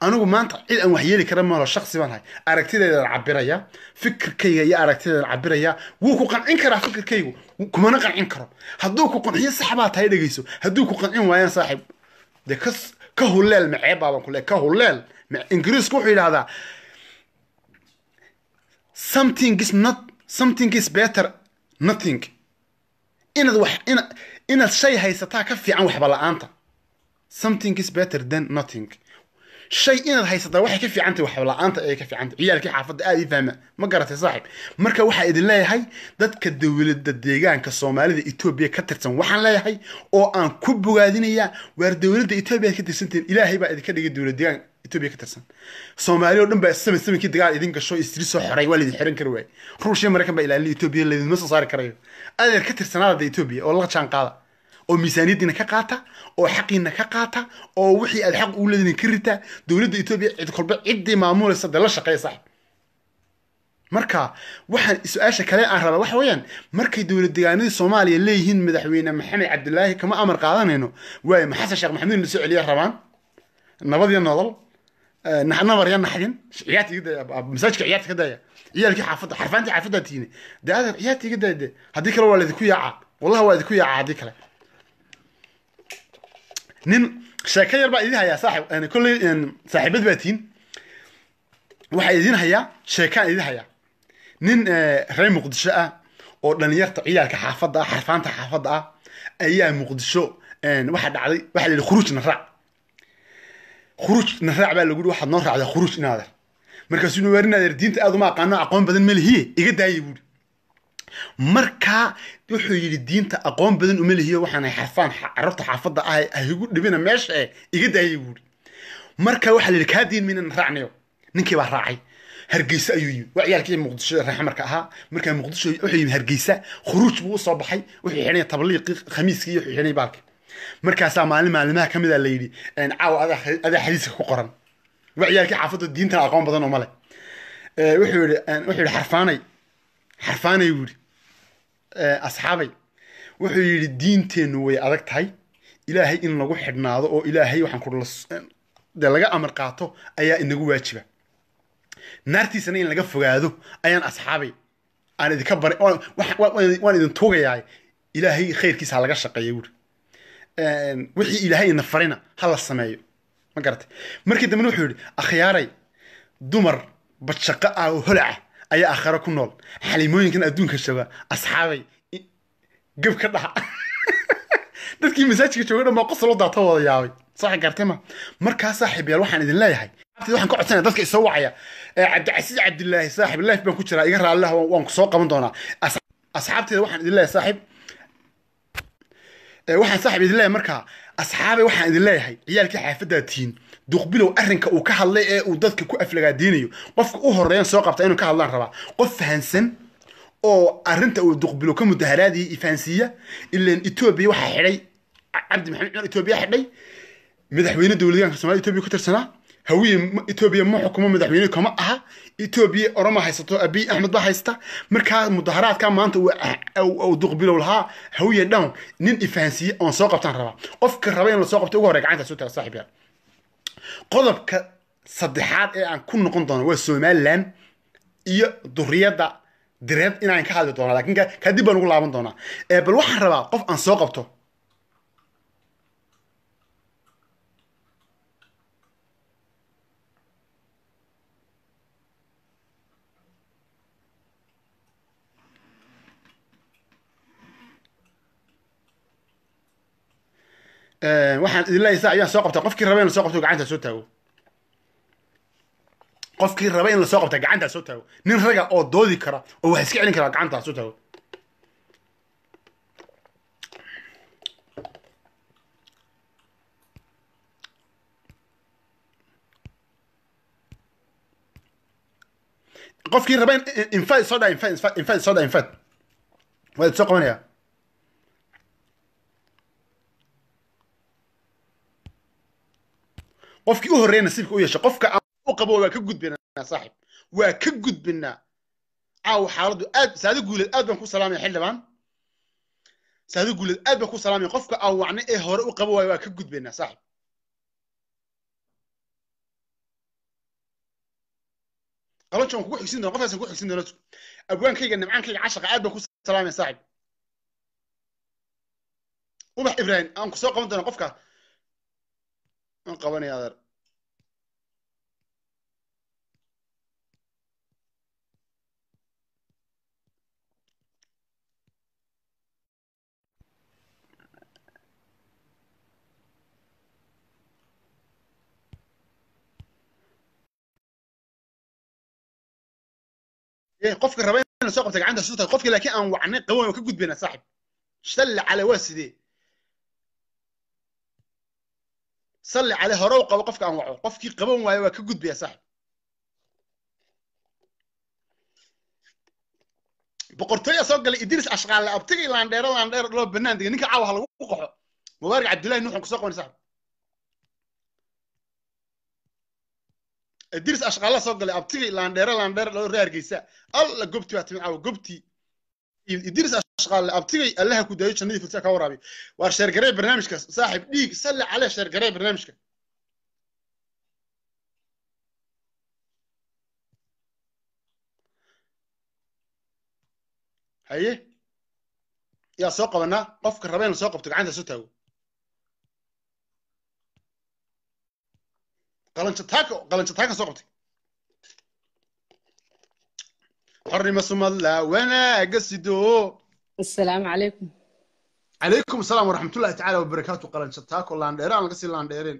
Anigu maanta cid aan wax kara malo shaksi baan hay aragtideedaan cabiraya fikirkayga iyo aragtideedaan cabiraya wuu ku qancin karaa fikirkaygu kumana qancin karo. Hadduu ku qanciyo sax tahay dhegeyso hadduu ku qancin waayaan saaxiib ka ka huleel macee baaban ku leey ka huleel ingiriisku wuxuu yidhahdaa something is not something is better nothing. Inaad wax ina inaad shay haysataa ka fiican waxba la'aanta. Something is better than nothing shay inaad haysataa waxay ka fiican tahay waxba la'aanta ayay ka fiican tahay ciyaalkii xaafadda aada ii fahma. Ma garatay saaxib. Marka waxaa idin leeyahay dadka dowladda deegaanka soomaalida etoobiya ka tirsan waxaan leeyahay oo aan ku bogaadinayaa waar dowladda etoobiya ka tirsantihiin ilaahay baa idinka dhigay dowlad deegaan etoobiya ka tirsan. Soomaali oo dhan baa saman samankii dagaal idin gasho istiri soo xoray waa laidin xiran kari waaye ruushya maraykan baa ilaaliyay etoobiya laydinma soo saari karayo. Adeer ka tirsanaada etoobiya oo la jaan oo miisaaniyaddiina ka qaata oo xaqiina ka qaata oo wixii aad xaq ugu leediin ka ritaa dowladda etoobiya cid kolba ciddii maamulaysa dee la shaqeeya marka waxaan su'aasha kale aan rabaa waxa weeyaan markay dowlad deegaanadii soomaaliya leeyihiin madaxweyne maxamed cabdilaahi kama amar qaadanayno waayo ma xasan sheekh maxamuud la soo celiya rabaan? Nabad iyo nolol nabar ya naxdin daya masaajidka ciyaarta ka daya ciyaalkii xaafadda xarfaantii xaafadda tiine dee adeer ciyaarta iga daya haddii kale waa laydinku yaaca wallahi waa idinku yaaca haddii kale nin sheeko yar baa idin hayaa saaxib kolley saaxiibad baa tihiin waxaa idin hayaa sheekaan idin hayaa. Nin reer muqdisho ah oo dhalinyarta ciyaalka xaafadda ah xarfaanta xaafadda ah ayaa muqdisho waxaa dhacday waxaa la yidhi khuruuj naraac. Khuruuj naraac baa lagu yidhi waxaad noo raacdaa khuruuj inaader markaasuu nu waar inaader diinta aad uma aqaano aqoon badan ma lihiye iga daaya buuri markaa wuxuu yidhi diinta aqoon badan uma lihiyo waxaan xarfaan carabta xaafadda ah hahigu dhibina meesha eh iga daaya buuri marka waxaa la yidhi kaa diin maynan raacnayo. Ninkii baa raacay. Hargeysa ayuu yimi waa ciyaalkii muqdisho reexmarka ahaa. Markaa muqdisho wuxuu yimi hargeysa khuruuj buu u soo baxay. Wuxuu xidhay tabliiqii khamiiskii wuxuu xidhay baalki markaasaa maalin maalimaha ka mid a la yidhi caawa adaa xadiiska ku qoran. Waa ciyaalkii xaafadda diintan aqoon badan oo male wuxuu yidhi xarfaanay xarfaanay buu yidhi asxaabay. Wuxuu yidhi diinteennu way adag tahay. Ilaahay in lagu xidhnaado oo ilaahay waxaan ku dee laga amar qaato ayaa inagu waajiba. Naartiisana in laga fogaado ayaan asxaabay. Aan idinka bari waan idin tuugayaa ilaahay khayrkiisa ha laga shaqeeya buuri wixii ilaahay ina farina ha la sameeyo. Ma garatay. Markii dambena wuxuu yidhi akhyaaray dumar badshaqo ah oo holaca ayaa aakhiro ku nool. Xalimooyinkan adduunka jooga asxaabay gab ka dhaha <laughs> dadkii masaajidka jooga dhan baa qosolo daata wada yaabay. Saxa gartay ma? Markaa saaxiib yaal waxaan idin leeyahay. Waxaan ka codsanaya dadka isoo wacaya. Cabdicasiis cabdilaahi saaxib life baan ku jiraa. Iga raallah waan ku qaban doonaa. Asxaabteeda waxaan idin leeyahay saaxib. Waxaan saaxib idin leeyahay markaa asxaabay waxaan idin leeyahay ciyaalkii xaafaddaa tihiin duqbilow arrinka uu ka hadlay ee uu dadka ku aflagaadiinayo qofka u horeeyan soo qabta inuu ka hadlaan rabaa qof fahansan oo arrinta uu duqbilow ka mudaharaadiyay ifahansiiya ilaan etoobiya waxaa xidhay cabdi maxamed cumar etoobiya xidhay madaxweyne dowladaanka somalia etoobiya ku tirsanaa hawiye etoobiya ma xukumo madaxweyne kama aha etoobiya oroma haysato abiy axmed baa haysta. Markaa mudaharaadka maanta uu duqbilow lahaa hawiye down nin ifahansiiye oon soo qabtaan rabaa. Qofka raba in la soo qabto ugu horey gacanta soo taga saaxib yaal qodobka saddexaad ee aan ku noqon doono waa somaliland iyo duriyadda direed inaan ka hadli doonaa laakiin kadib baan ugu laaban doonaa. Bal waxaan rabaa qof aan soo qabto waxaan idin leeyahay saa soo qabtaa qofkii raba in la soo qabto gacanta soo taago. Qofkii raba in la soo qabta gacanta soo taago. Nin raga oo doodi kara oo wax iska celin kara gacanta soo taago. Qofkii raba infad soo dhaa infad infad soo dhaa infad waa soo qabanaya qofkii u horreeya nasiibka u yeesha qofka aan qabo waa ka gudbinaa saaxib. Waa ka gudbinaa. Caawa xaaladdu aad saado guuleed aad baan ku salaamaya xildhibaan saado guuleed aad baan ku salaamaya qofka aan wacne ee hore u qabo waayo waa ka gudbinaa saaxib. Qalonja waan kugu xigsin doona qofkaasaan kugu xigsin doona abwaankayga nimcaankayga cashaqa aad baan ku salaamaya saaxib. Ubax ibraahim aan ku soo qaban doona qofka aan qabanaya adeer qofka raba in soo qabta gacanta soo tahay qofka laakiin aan wacnay qaban oo ka gudbayna saaxib. Shalli cale waa sidee salli cale hore u qabo qofka aan waco. Qofkii qaban waayo waa ka gudbaya saaxib boqortooya soo galay idris ashqaale abtigay laandheero laandheero loo banaan digay. Ninka caawa ha lagu qaxo mubaarak cabdullahi nuuxan ku soo qabanay saaxib idris ashqaale soo galay abtigay laandheero laandheero loo reer hargeysa alla gobti baa timi caawa gobti. Idris abtigay allaha ku daayo jannadii fulsa ka waraabi. Waar sheergaree barnaamijka saaxib dhiig salli cale sheergaree barnaamijka. Haye? Yaa soo qabanaa? Qofka raba in la soo qabto gacanta soo taago. Qalanjataaka qalanjataaka soo qabtay. Xornimo sumadla wanaaga sidoo asalaamu calaykum calaykum asalaam waraxmatullahi tacaala wabarakaatu qalanjataako laandheere aan laga sii laandheereen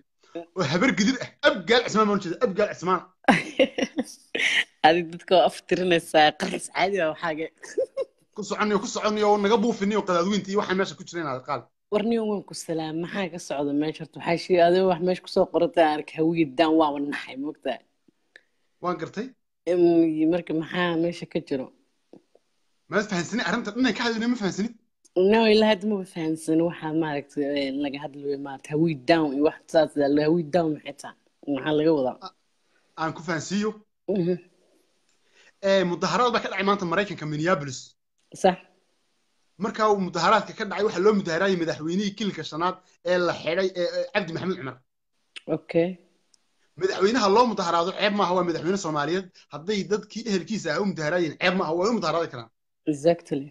oo habar gidid ah abgaal cismaan baan ujeeda abgaal cismaan adi dadka waa aftirinaysaa qaris caadi ah waxaaga ku soconniyo ku soconniyo oo naga buufiniyo qadaadweynta iyo waxaan meesha ku jira inaad qaal warniyo waan ku salaam maxaa ka socda meesha horta waxaa shii adoo wax meesha ku soo qorata arka hawiyad daan waawa naxay moogtahay waan gartay marka maxaa meesha ka jiro ma fahansani arrinta ka hadlayna ma fahansanid no ilaa hadda maba dhacay maanta maraykanka minneapolis. Sax. Mudaharaadka ka dhacay waxaa loo mudaharaayo madaxweynihii kilka shanaad ee la xidhay eh, eh, ee cabdi maxamed cumar. Madaxweynaha loo mudaharaado ceeb maaha waa madaxweyne soomaaliyeed. Hadday dadkii ehelkiisa ah u mudaharaayeen ceeb maaha waa u mudaharaaday karaan exactly.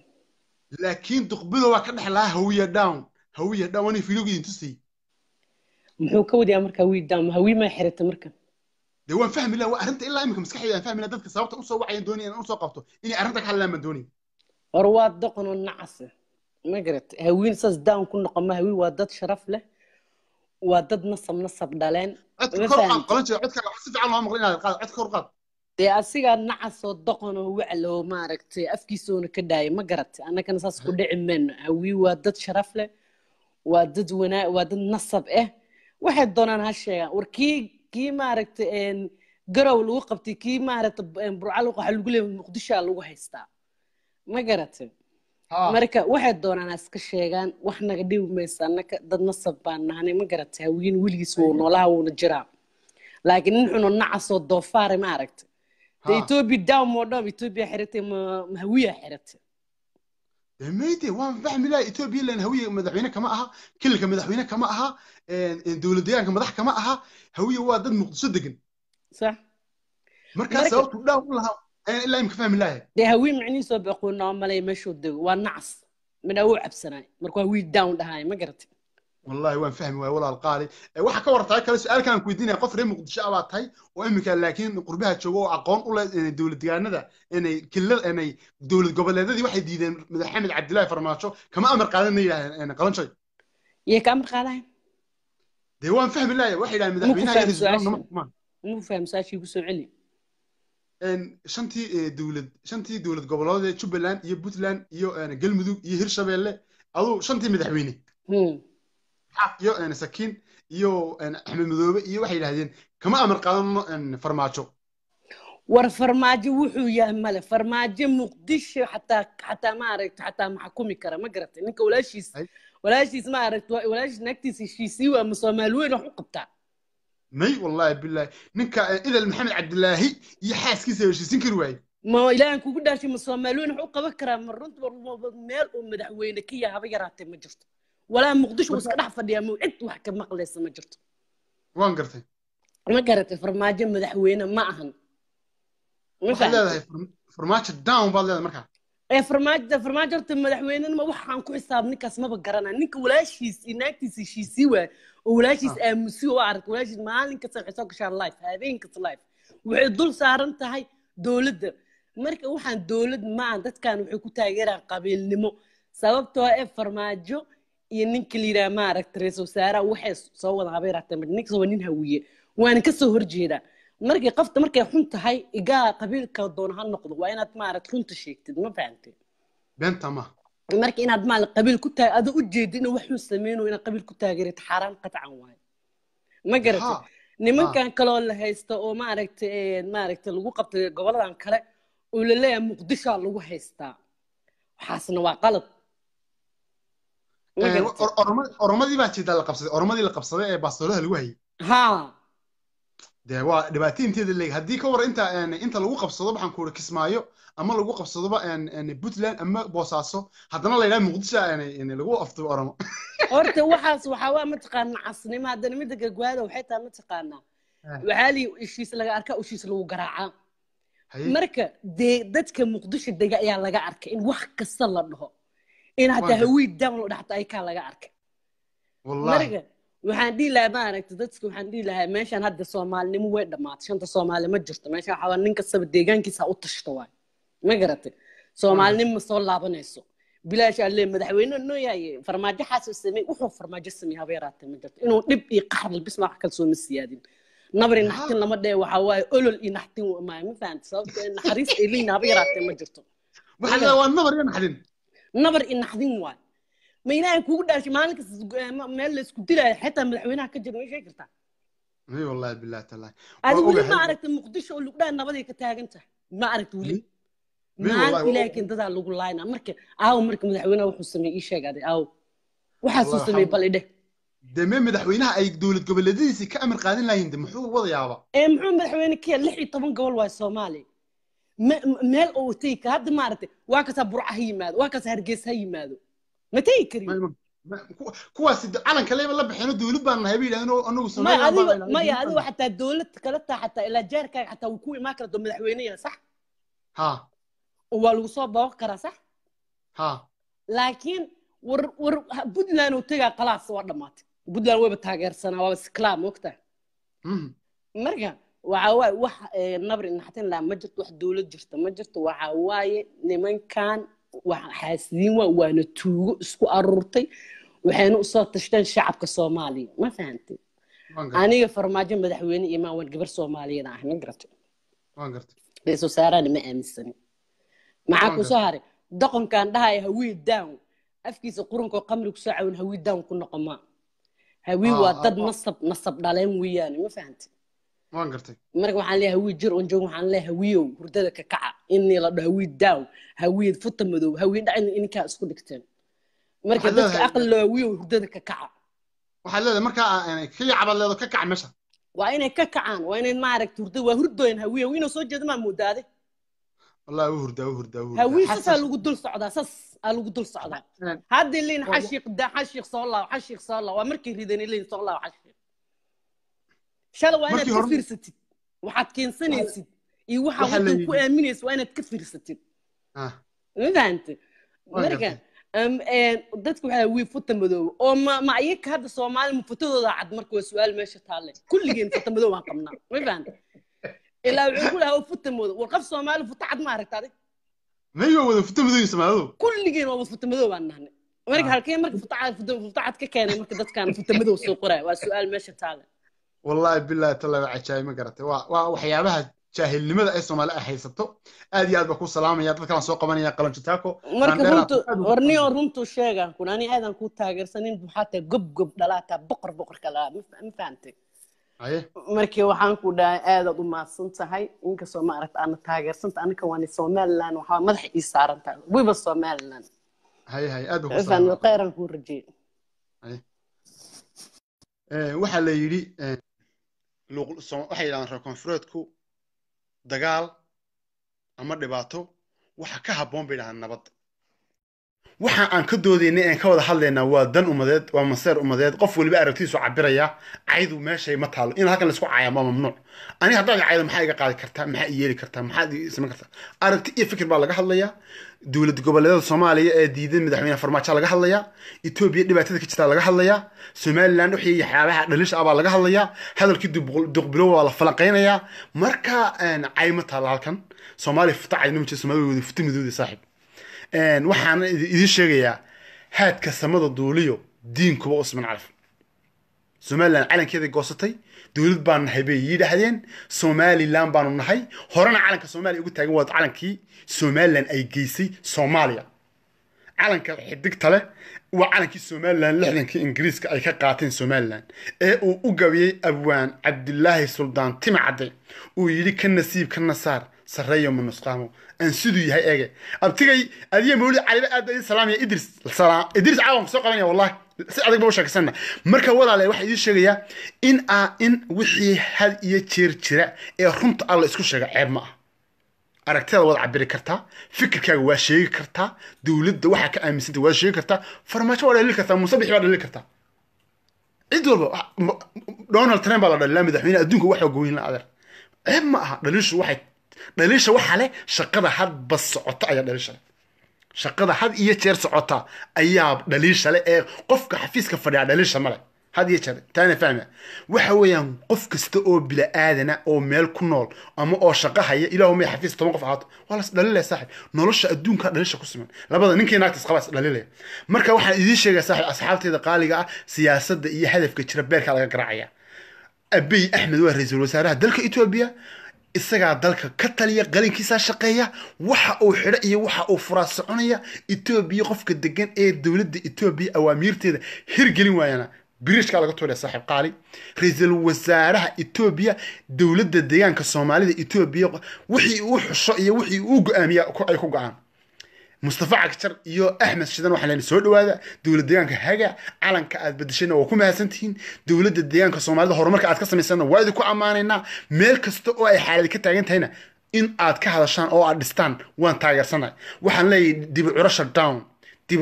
Laakiin duqbido waa ka dhex lahaa hawiya down. Hawiya down waana fiidiyowga idin tusayay muxuu ka wadiyaa markaa hawii daam hawii ma xirata marka? Dee waan fahmi laha arrinta ilaa imika maskaxdayda aan fahmi laha dadka sababta u soo wacayaan doonaya inaan u soo qabto. Inay arrinta ka hadlaan baan doonaya. Hor waa doqon oo nacasa ma garat hawiin saas down ku noqon ma hawii waa dad sharaf leh. Waa dad nasab nasab dhaleen. Codka kor qaad qolan jira codkaaga si fiican loo maqlin inaad qaad codka kor qaad dee asigaa nacas oo doqon oo wacl oo maaragtay afkiisoona ka dhaaya ma garat annagana saas ku dhici mayno hawii waa dad sharaf leh waa dad wanaa waa dad nasab ah waxay doonaan ha sheegaan. War kii kii maaragtay garow lagu qabtay kii maaragtay burcal waxa lagu leeyahay muqdishoa lagu haystaa. Ma garatay? Marka waxay doonaan ha iska sheegaan wax naga dhibi maysa annaka dad nasab baan nahnay ma garatay. Hawiin weligiis wuu noolaha wuuna jiraa. Laakiin nin nacasoo doofaare ma aragtay de etoobiya down moo dhab etoobiya xiratay ma ma hawiya xiratay dee mayde waan fahmi laha etoobiya len hawiya madaxweyne kama aha kililka madaxweyne kama aha een, een, dowlad deegaanka madax kama aha hawiya waa dad muqdisho degan sax markaa Marka- sababtu dhawn u lahaa ilaa imika fahmi lahay dee hawiin macnihiisoo bequunaa malay meeshuu dego waa nacas midhaa wuu cabsanaay marka waa hawii down dhahaay ma garatay wallahi waan fahmi waay walaal qaali. E, waxa ka wartaa kale su'aalkan ku qof reer muqdisho ah tahay oo iminka laakiin qurbaha jooga oo aqoon u leh e, dowlad deegaanada inay killa inay dowlad goboleedadii waxay diideen madax xamed cabdillaahi farmaajo kama amar qaadan yidhaaheen e, qabanshay yee ka amar qaadayn dee waan fahmi laaya waxay yidhahdeen madaxweynaha iyo sakiin iyo axmed madoobe iyo waxay yidhahdeen kama amar qaadano farmaajo. War farmaajo wuxuu yahay male farmaajo muqdisho xataa xataa ma aragto xataa ma xukumi kara ma garatay ninka walaashiis walaashiis ma aragto walaashiis naagtiisa heshiisii waa ma soomaali weyn wax u qabtaa may wallaahi bilaahi ninka eh, idal maxamed cabdilaahi iyo xaaskiisa heshiisin kari waaye ma ilaahan kugu dhaashay ma soomaali weyn wax u qaban karaa ma runta meel uu madaxweyne ka yahay haba yaraatee ma jirto walaa muqdisho iska dhex fadhiyaa ma cid wax ka maqlaysa ma jirto waan gartay ma garatay farmaajo madaxweyne ma ahan Ma waxaad fahamtay? leedahay farm- farmaajo down baad leedahay markaa ee farmaajo farmaajo horta madaxweynenima waxaan ku xisaab ninkaas maba garanaa ninka walaashiis iyo naagtiisa heshiisii waay oo walaashiis aamusi oo aragta walaashiis maalin kasta waxay soo gashaa life habeen kasta life waxay dul saaran tahay dowladda marka waxaan dowlad maa dadkan waxay ku taageeraan qabiilnimo sababtoo ee farmaajo iyo ninka la yidhaha maaragta ra'iisul wasaaraha waxay soo wada habeeraatee ninkaas waa nin hawiye waana ka soo horjeedaa markay qofta markay xun tahay igaa qabiilka doona ha noqdo. Waa inaad maaragta runta sheegtid ma fahantay beenta ma. Marka inaad maal qabiil ku taag adoo ujeedid inuu waxuu sameynayo inaad qabiil ku taageerid xaaraan qatcan waayo ma garatay Ha, nimankan kaloo la haysto oo maaragta maaragta lagu qabtay goboladan kale oo la leeyahay muqdishoa lagu haystaa. Waxaasna waa qalad Ma eh, garatay? or- oroma- oromadii baa jeedaa la qabsaday oromadii la qabsaday ee baastoolaha lagu hayay. Haa. Dee waa dhibaato inteeda leeg haddii ka war inta inta lagu qabsado waxaan ku uri kismaayo ama lagu qabsadoba puntland ama boosaaso haddana la yidhaha muqdisho lagu afdubo oromo <laughs> horta waxaas waxaa waa mataqaana casnimo haddana midda gagwaada waxay tahay mataqaanaa Eh. waxaa lii ishiis laga arkaa ushiis lagu garaacaa. Marka dee dadka muqdisho dega ayaa laga arkay in wax kasta la dhaho in hataa Waa hawii dam la dhaxta ay kaa laga arkay marka waxaan dhihi lahaa maaragta dadka waxaan dhihi lahaa meeshan hadda soomaalinimo way dhammaatay. Shanta soomaali ma jirto. Meeshan waxaa nin kastaba deegaankiisa u tashto waay. Ma garatay soomaalinimo soo laabanayso. Bilaash aa lee madaxweyne noo yahay farmaajo xaasoo sameey wuxuu farmaajo sameey haba yaraatee ma jirto. Inuu dhib iyo qaxar bis ma wax kale soo ma siyaadin. Nabar iyo naxtin lama dhee waxaa waaye olol iyo naxtin ma fahamta sababto naxariis ay leeyihiin haba yaraatee ma jirto. Waa nabar iyo naxdin nabar iyo naxdin waay. Ma ilaahay kugu dhaashay maalin kasta meel la isku dilaayo xitaa madaxweynaha ka jira ma sheegi kartaa? Wallahi billahi tallahi adi weli ma aragta muqdisho oo lugdhaa nabaday ka taagan tahay? Ma aragta weli? Mi maal wallahi, ilaahay kendadaa lagu laayna marka aawo marka madaxweynaha wuxuu sameeyey ii sheeg aday aawo waxaasuu Wallahi, sameeyey bal idheh deme madaxweynaha ay dowlad goboleedyadiisii ka amar qaadan lahayn de muxuu wadayaaba ee muxuu madaxweyne kaya lix iyo toban gobol waay soomaaliya meel oo kara hadda maaragtay waa kasaa burca ha yimaado waa kasaa hargeysa ha yimaado. Ma tegi ku- kuwaasi calanka leba la baxeeno dowlad baan nahay bay yidhahdeen oo anagu maya Somaliland baan adigo xataa dowlad kala taa xataa ilaa jaarkaaga xataa wuu ku imaan kara doo madaxweyne yahay sax? Ha. Waa lagu soo booqan karaa sax? Ha. Laakiin war war puntland oo tegaa khalaas waa dhammaatay. Puntland wayba taageersanaa waaba siklaa moogtaa Mhm. marka waxa waaye wax eh, nabri naxtin laa ma jirto wax dowlad jirta ma jirto waxa waaye nimankan xaasidiin waa waana tuugo isku aruurtay waxayna u soo tashteen shacabka soomaaliya ma fahantay aniga farmaajo madaxweyne imaan waan gabar soomaaliyeed ah ma gartay? Ra'iisul wasaarahana ma aaminsani. Maxaa ku soo haray? Doqonkan dhahaya hawii down afkiisa qurunkoo qamri ku soo cawin hawii down ku noqoma hawii Ah, waa dad ah, ah. nasab nasab dhaleen weeyaane ma fahantay waan gartay. Marka waxaan leeyahay hawii jir on joog waxaan leeyahay hawiyow hurdada ka kaca inii la dhaho hawii daaw hawii futa madow hawii dhacin ininkaa isku dhigteen. Marka dadka aqli loo hawiyow hurdada ka kaca. Waxaad leedahay markaa aan- ka yacabaad leedo ka kac meesha. Waa inay ka kacaan waa inay maaragta hurda waa hurdooyin hawiyow inuu soo jeeda maa moodaade wallahi u hurdaa u hurdaa u hurdaa hawii Xasan- sasaa lagu dul socdaa sas aa lagu dul socdaa. Een, hadda leyn Waa- xashiiq da xashiiq soo shala waa inaad ka fiirsatid. Waxaad keensanaysid. Iyo waxa yidhi- ku aaminaysid waa inaad ka fiirsatid. Ah, ma fahantay Waa marka dadku waxaa wii futa madooba oo ma ma ayaka hadda soomaali ma futadooda cad marka waa su'aal meesha taalle kulligeen futa madow aan qabnaa. Ma fahantay ilaa wuxuu ku lahaa futa madow. War qof soomaali futa cad ma aragta adig. Mayo wada futa madow samaado kulligeen waaba futa madow baan nahnay. Marka Ah. halkee marka futa cad futa futa cad ka keenay marka dadkaan futa madow soo qoraya. Waa su'aal meesha taalle wallahi billahi tallahi waa cajaa'ib ma garatay waa waa waxyaabaha jaahilnimada ay soomaali ay haysato. Aad iyo aad baa ku salaamaya dad kalan soo qabanaya qalanjo taako marka runtu warniyo runtu sheegaan kun ani aadan ku taageersanin waxaa tahay gob gob dhalaataa boqor boqorka dhalaa ma fa- ma fahantay haye markii waxaan ku dhahay aadaad u mahadsan tahay inkastoo ma aragta aana taageersanta anika waani somaliland waxaa madaxa ii saaran tahay. Wiba somaliland. Haye haye aad kheyran kuu rajeey Eh, waxaa la yidhi eh, waxay yidhahdaan reer dagaal ama dhibaato waxa ka habboon bay yidhahdaan nabad waxa aan ka doodaynay aan ka wada hadlaynaa waa dan umadeed waa maseer umadeed. Qof waliba aragtidiisu cabiraya caydu meeshay ma taalo. In halkan la isku caayaa waa mamnuuc. Aniga haddaan caydo maxaa iga qaadi kartaa maxaa i yeeli kartaa maxaa i kartaa aragti iyo fikir baa laga hadlayaa. Dowlad goboleedyada soomaaliya ee diiday madaxweyne farmaajo laga hadlayaa. Etoobiya dhibaatada ka jirtaa laga hadlayaa. Somaliland wixii waxyaabaha dhalisha ah baa laga hadlayaa. Hadalkii duq- duqbilow waa la falanqaynayaa marka cay ma taalo halkan. Soomaaliya futa caydna ma jiro. Soomaalida futa midooda saaxib Een, waxaan idi- idiin sheegayaa haadka samada duuliyo diinkuba usman calaf. Somaliland calankeeday goosatay dowlad baanu nahay bay yidhaahdeen somaliland baanu nahay. Horena calanka soomaaliya ugu taagan waa calankii somaliland ay geysay soomaaliya. Calanka xidigta leh waa calankii somaliland lixdankii ingiriiska ay ka qaateen somaliland ee uu u gabiyey abwaan cabdilaahi suldaan timcadde uu yidhi ka nasiib ka nasaar sarreeyo manusqaamo aan siduu yahay eege. Abtigay adiya mawlid caliba aad idin salaamaya idris. Idris caawan soo qabanaya wallahi si adag ba u marka walaale waxaa idiin sheegayaa in aa in wixii had iyo jeer jira ee runta alla isku sheega ceeb ma ah. Aragtida waad cabiri kartaa fikirkaaga waa sheegi kartaa dowladda waxaa ka aaminsanta waad sheegi kartaa farmaajo waa dhalili kartaa musabix baa dhalili kartaa. Cid walba donald trump baa la dhalilaa madaxweyne adduunka waxaa gooyin la adeer. Ceeb ma aha dhaliishu waxay dhaliisha waxa leh shaqada hadba socota ayaa dhaliisha leh. Shaqada had iyo jeer socota ayaa dhaliisha leh ee qofka xafiiska fadhiya dhaliisha male had iyo jeer taana fahma waxa weeyaan qof kasta oo bila aadana oo meel ku nool ama oo shaqo ilaahu may xafiis toban qof ahaato waa las saaxib. Nolosha adduunka dhalisha ku siman labada ninkii naagta isqaba is marka waxaan idiin sheegaya saaxib asxaabteeda qaaliga ah siyaasadda iyo hadafka jira beerka laga garaacaya. Abiy axmed waa ra'iisul wasaaraha dalka etoobiya isagaa dalka ka taliya qalinkiisaa shaqeeya waxa uu xidho iyo waxa uu furaa soconaya etoobiya qofka degan ee dowladda etoobiya awaamiirteeda hirgelin waayana. Biriishkaa laga tuuraya saaxiib qaali ra'iisul wasaaraha etoobiya dowladda deegaanka soomaalida etoobiya wixii uu xusho iyo wixii uu go'aamiya ay ku go'aan mustafa cagjar iyo axmed shidan waxaa leen soo dhawaada dowlad deegaanka haga calanka aad bedeshayna waa ku mahadsantihiin. Dowladda deegaanka soomaalida horumarka aad ka samaysana waa idinku ammaanaynaa meel kasta oo ay xaaladi ka taagan tahayna in aad ka hadashaan oo aad dhistaan waan taageersanahay waxaan leeyahay dibi curasha down.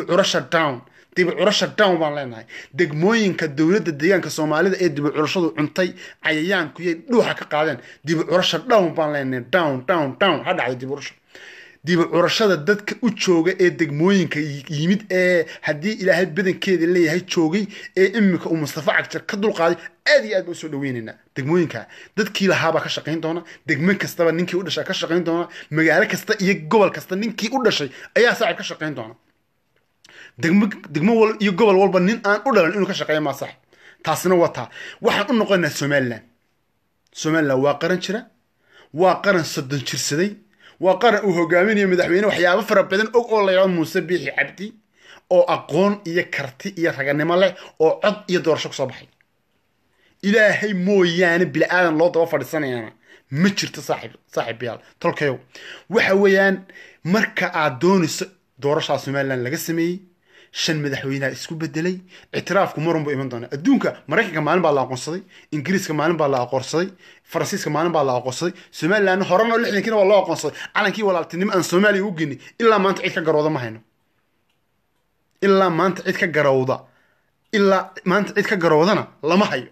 Curasha down. Curasha down baan leenahay. Degmooyinka dowladda deegaanka soomaalida ee curashadu cuntay cayayaanku yay dhuuxa ka qaadeen. Curasha down baan leenahay. Down down down. Ha dhacday curasha dibi curashada dadka u jooga ee degmooyinka yimid ee haddii ilaahay badankeeda leeyahay joogay ee imika uu mustafa cagjar ka dulqaaday aad iyo aad baan u soo dhaweynaynaa degmooyinka dadkii lahaabaa ka shaqayn doona degmo kastaba ninkii u dhashay ka shaqayn doona magaalo kasta iyo gobol kasta ninkii u dhashay ayaa saaxib ka shaqayn doona. Degmo degmo wal iyo gobol walba nin aan u dhalan inuu ka shaqeeya maa sax. Taasina waa waxaan u noqonaynaa somaliland. Somaliland waa qaran jira waa qaran soddon jirsaday waa qaran uu hogaaminayo madaxweyne waxyaabo fara badan og oo la yidhahdo muuse biixi cabdi oo aqoon iyo karti iyo raganimo leh oo cod iyo doorasho ku soo baxay. Ilaahay mooyaane bili aadan loo daba fadhiisanayaana ma jirto saaxiib saaxiibayaal. Tolkayow waxa weeyaan marka aad doonayso doorashaa somaliland laga sameeyey shan madaxweyneha isku bedelay ictiraafku marun buu iman doonaa adduunka maraykanka maalin baa la aqoonsaday ingiriiska maalin baa la aqoonsaday faransiiska maalin baa la aqoonsaday somalilandna horena lixdankiina waa loo aqoonsaday. Calankii walaaltinimo aan soomaaliya u geni ilaa maanta cid ka garowda ma hayno. Ilaa maanta cid ka garowda ilaa maanta cid ka garowdana lama hayo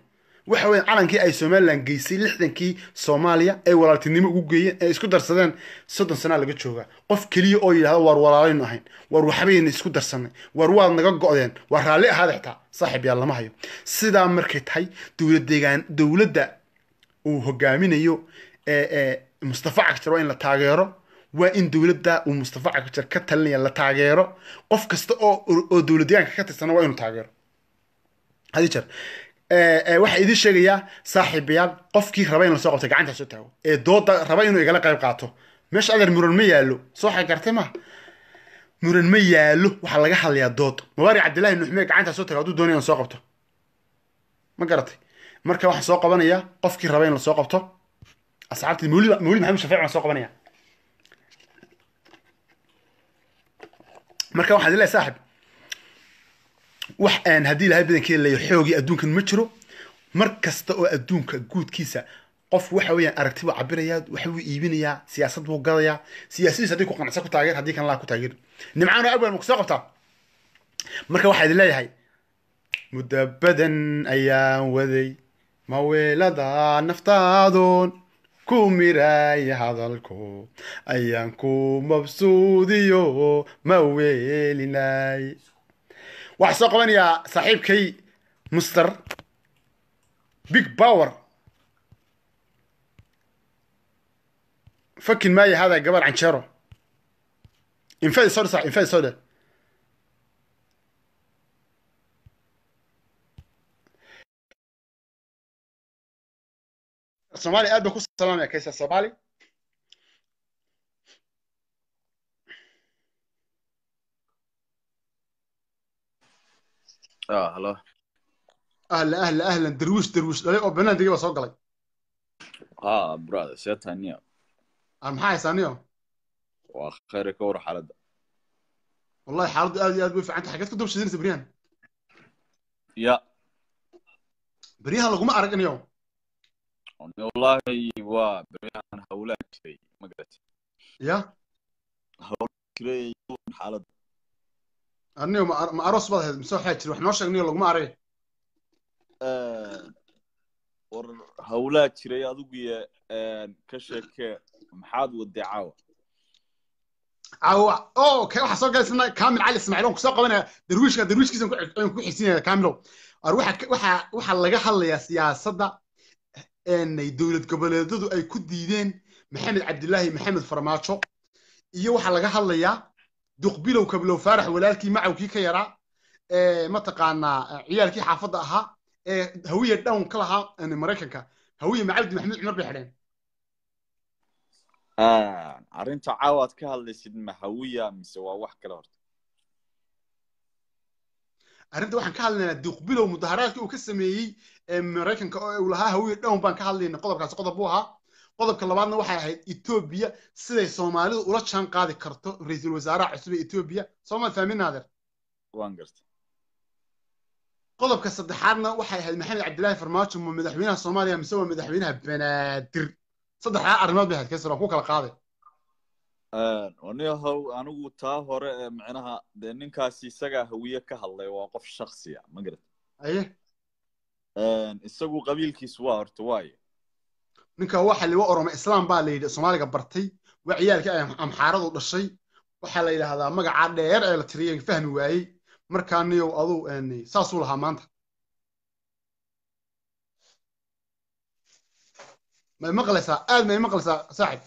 waxa weya calankii ay somaliland geysay lixdankii soomaaliya ay walaaltinimo ugu geeyeen ee isku darsadeen soddon sanaa laga joogaa. Qof keliya oo yidhahda waar walaalaynu ahayn waar waxbayna isku darsanay waar waad naga go'deen waar raalli ahaada xitaa saaxiib yaal lama hayo. Sidaa markay tahay dowlad deegaan dowladda uu hogaaminayo mustafa cagjar waa in la taageero waa in dowladda uu mustafa cagjar ka talinaya la taageero. Qof kasta oo oo dowlad deegaanka ka tirsana waa inuu taageero. Hadii jeer waxaa idiin sheegayaa saaxiibayaal qofkii raba in la soo qabto gacanta soo taago ee dooda raba inuu igala qayb qaato. Meesha adeer muran ma yaallo. Soo xagartay ma. Muran ma yaallo. Waxaa laga hadlayaa dood. Mubaarik cabdillahi nuxmee gacanta soo taago hadduu doonaya in soo qabto. Ma garatay. Marka waxaan soo qabanayaa qofkii raba in la soo qabto asxaabtii mawlid mawlid maxamed shafiic baan soo qabanaya. Marka waxaan leeyahay saaxib wax aan haddii ilahay badankeeda leeyahay xoogii adduunkan ma jiro mar kasta oo adduunka guudkiisa qof waxa weeyaan aragti buu cabirayaa waxa iibinayaa siyaasad buu gadayaa siyaasadiis haddii ku qanacsa ku taageer haddii kan laa ku taageer. Nimcaan oo abwaan ma ku soo qabtaa. Marka waxaa idin leeyahay muddo badan ayaan waday maweelada naftaadoon ku miraya hadalku ayaan ku mabsuudiyo ma weelinay waxaa soo qabanayaa saaxiibkay muster big power. Fakin maayo hada gabar canjeero infadi soo dhe sax infadi soo dhe soomaali aad ba ku salaamaya kaysa soomaali ah halo ahla ahla ahlan. Darwiish darwiish dhalay oo banaandigii soo galay. Ha brother see taniyo aan ah, maxaa haysaa niyo waa khayr ka war xaaladda. Wallahi xaaladdu aad iyo aad bay fiican tahay. Xageed ku daba shidanaysa beryahan ya. Beryahan laguma arag niyo wallahi waa beryahan hawlaan jiray ma garatay ya? Hawlaan jiray xaaladda ma ma aroos baad ahayd mise waxaa jira wax noo sheeg niyo laguma arag war howlaa jiray adigu ka maxaad waday caawa. Caawa o waxaa soo galaysa kamil cali ismaaciil on ku soo qabanaya darwiishka darwiishkiisa ku xisinaya kamilow ar waxa waxa waxa laga hadlayaa siyaasadda dowlad goboleedyadu ay ku diideen maxamed cabdilaahi maxamed farmaajo iyo waxaa laga hadlayaa duqbilow kablow faarax walaalkii macawkii ka yaraa mataqaanaa ciyaalkii xaafadda ahaa ee hawiye down ka lahaa maraykanka hawiye macabdi maxamed cumar bay xidheen. Arrinta caawaad ka hadlaysid mahawiya mise waa wax kale horta? Arrinta waxaan ka hadlaynaa duqbilow mudaharaadkii uu ka sameeyey maraykanka oo uu lahaa hawiye down baan ka hadlayna qodobkaasi qodob buu ahaa qodobka labaadna waxay ahayd etoobiya siday soomaalidu ula jaan qaadi karto ra'iisul wasaaraha cusub ee etoobiya soomaad fahmin naadir? Qodobka saddexaadna waxay ahayd maxamed cabdilaahi farmaajo ma madaxweynaha soomaaliya mise waa madaxweynaha banaadir? Saddexdaa arrimood bay ahayd kaysir waan ku kala qaaday. Waniyahow anigu taa hore ee micnaha dee ninkaasi isagaa hawiye ka hadlay waa qof shaksiya ma garat aye isagu qabiilkiisu waa horta waaye ninka waxa liwa oroma islaam baa la yidhi soomaaliga bartay waa ciyaalkii ay amxaaradu dhashay. Waxaa la yidhaahdaa magacaa dheer ee la tiriyay fahmi waayey. Markaa niyow aduu saasuu lahaa maanta. May maqlaysaa? Aad may maqlaysaa saaxib?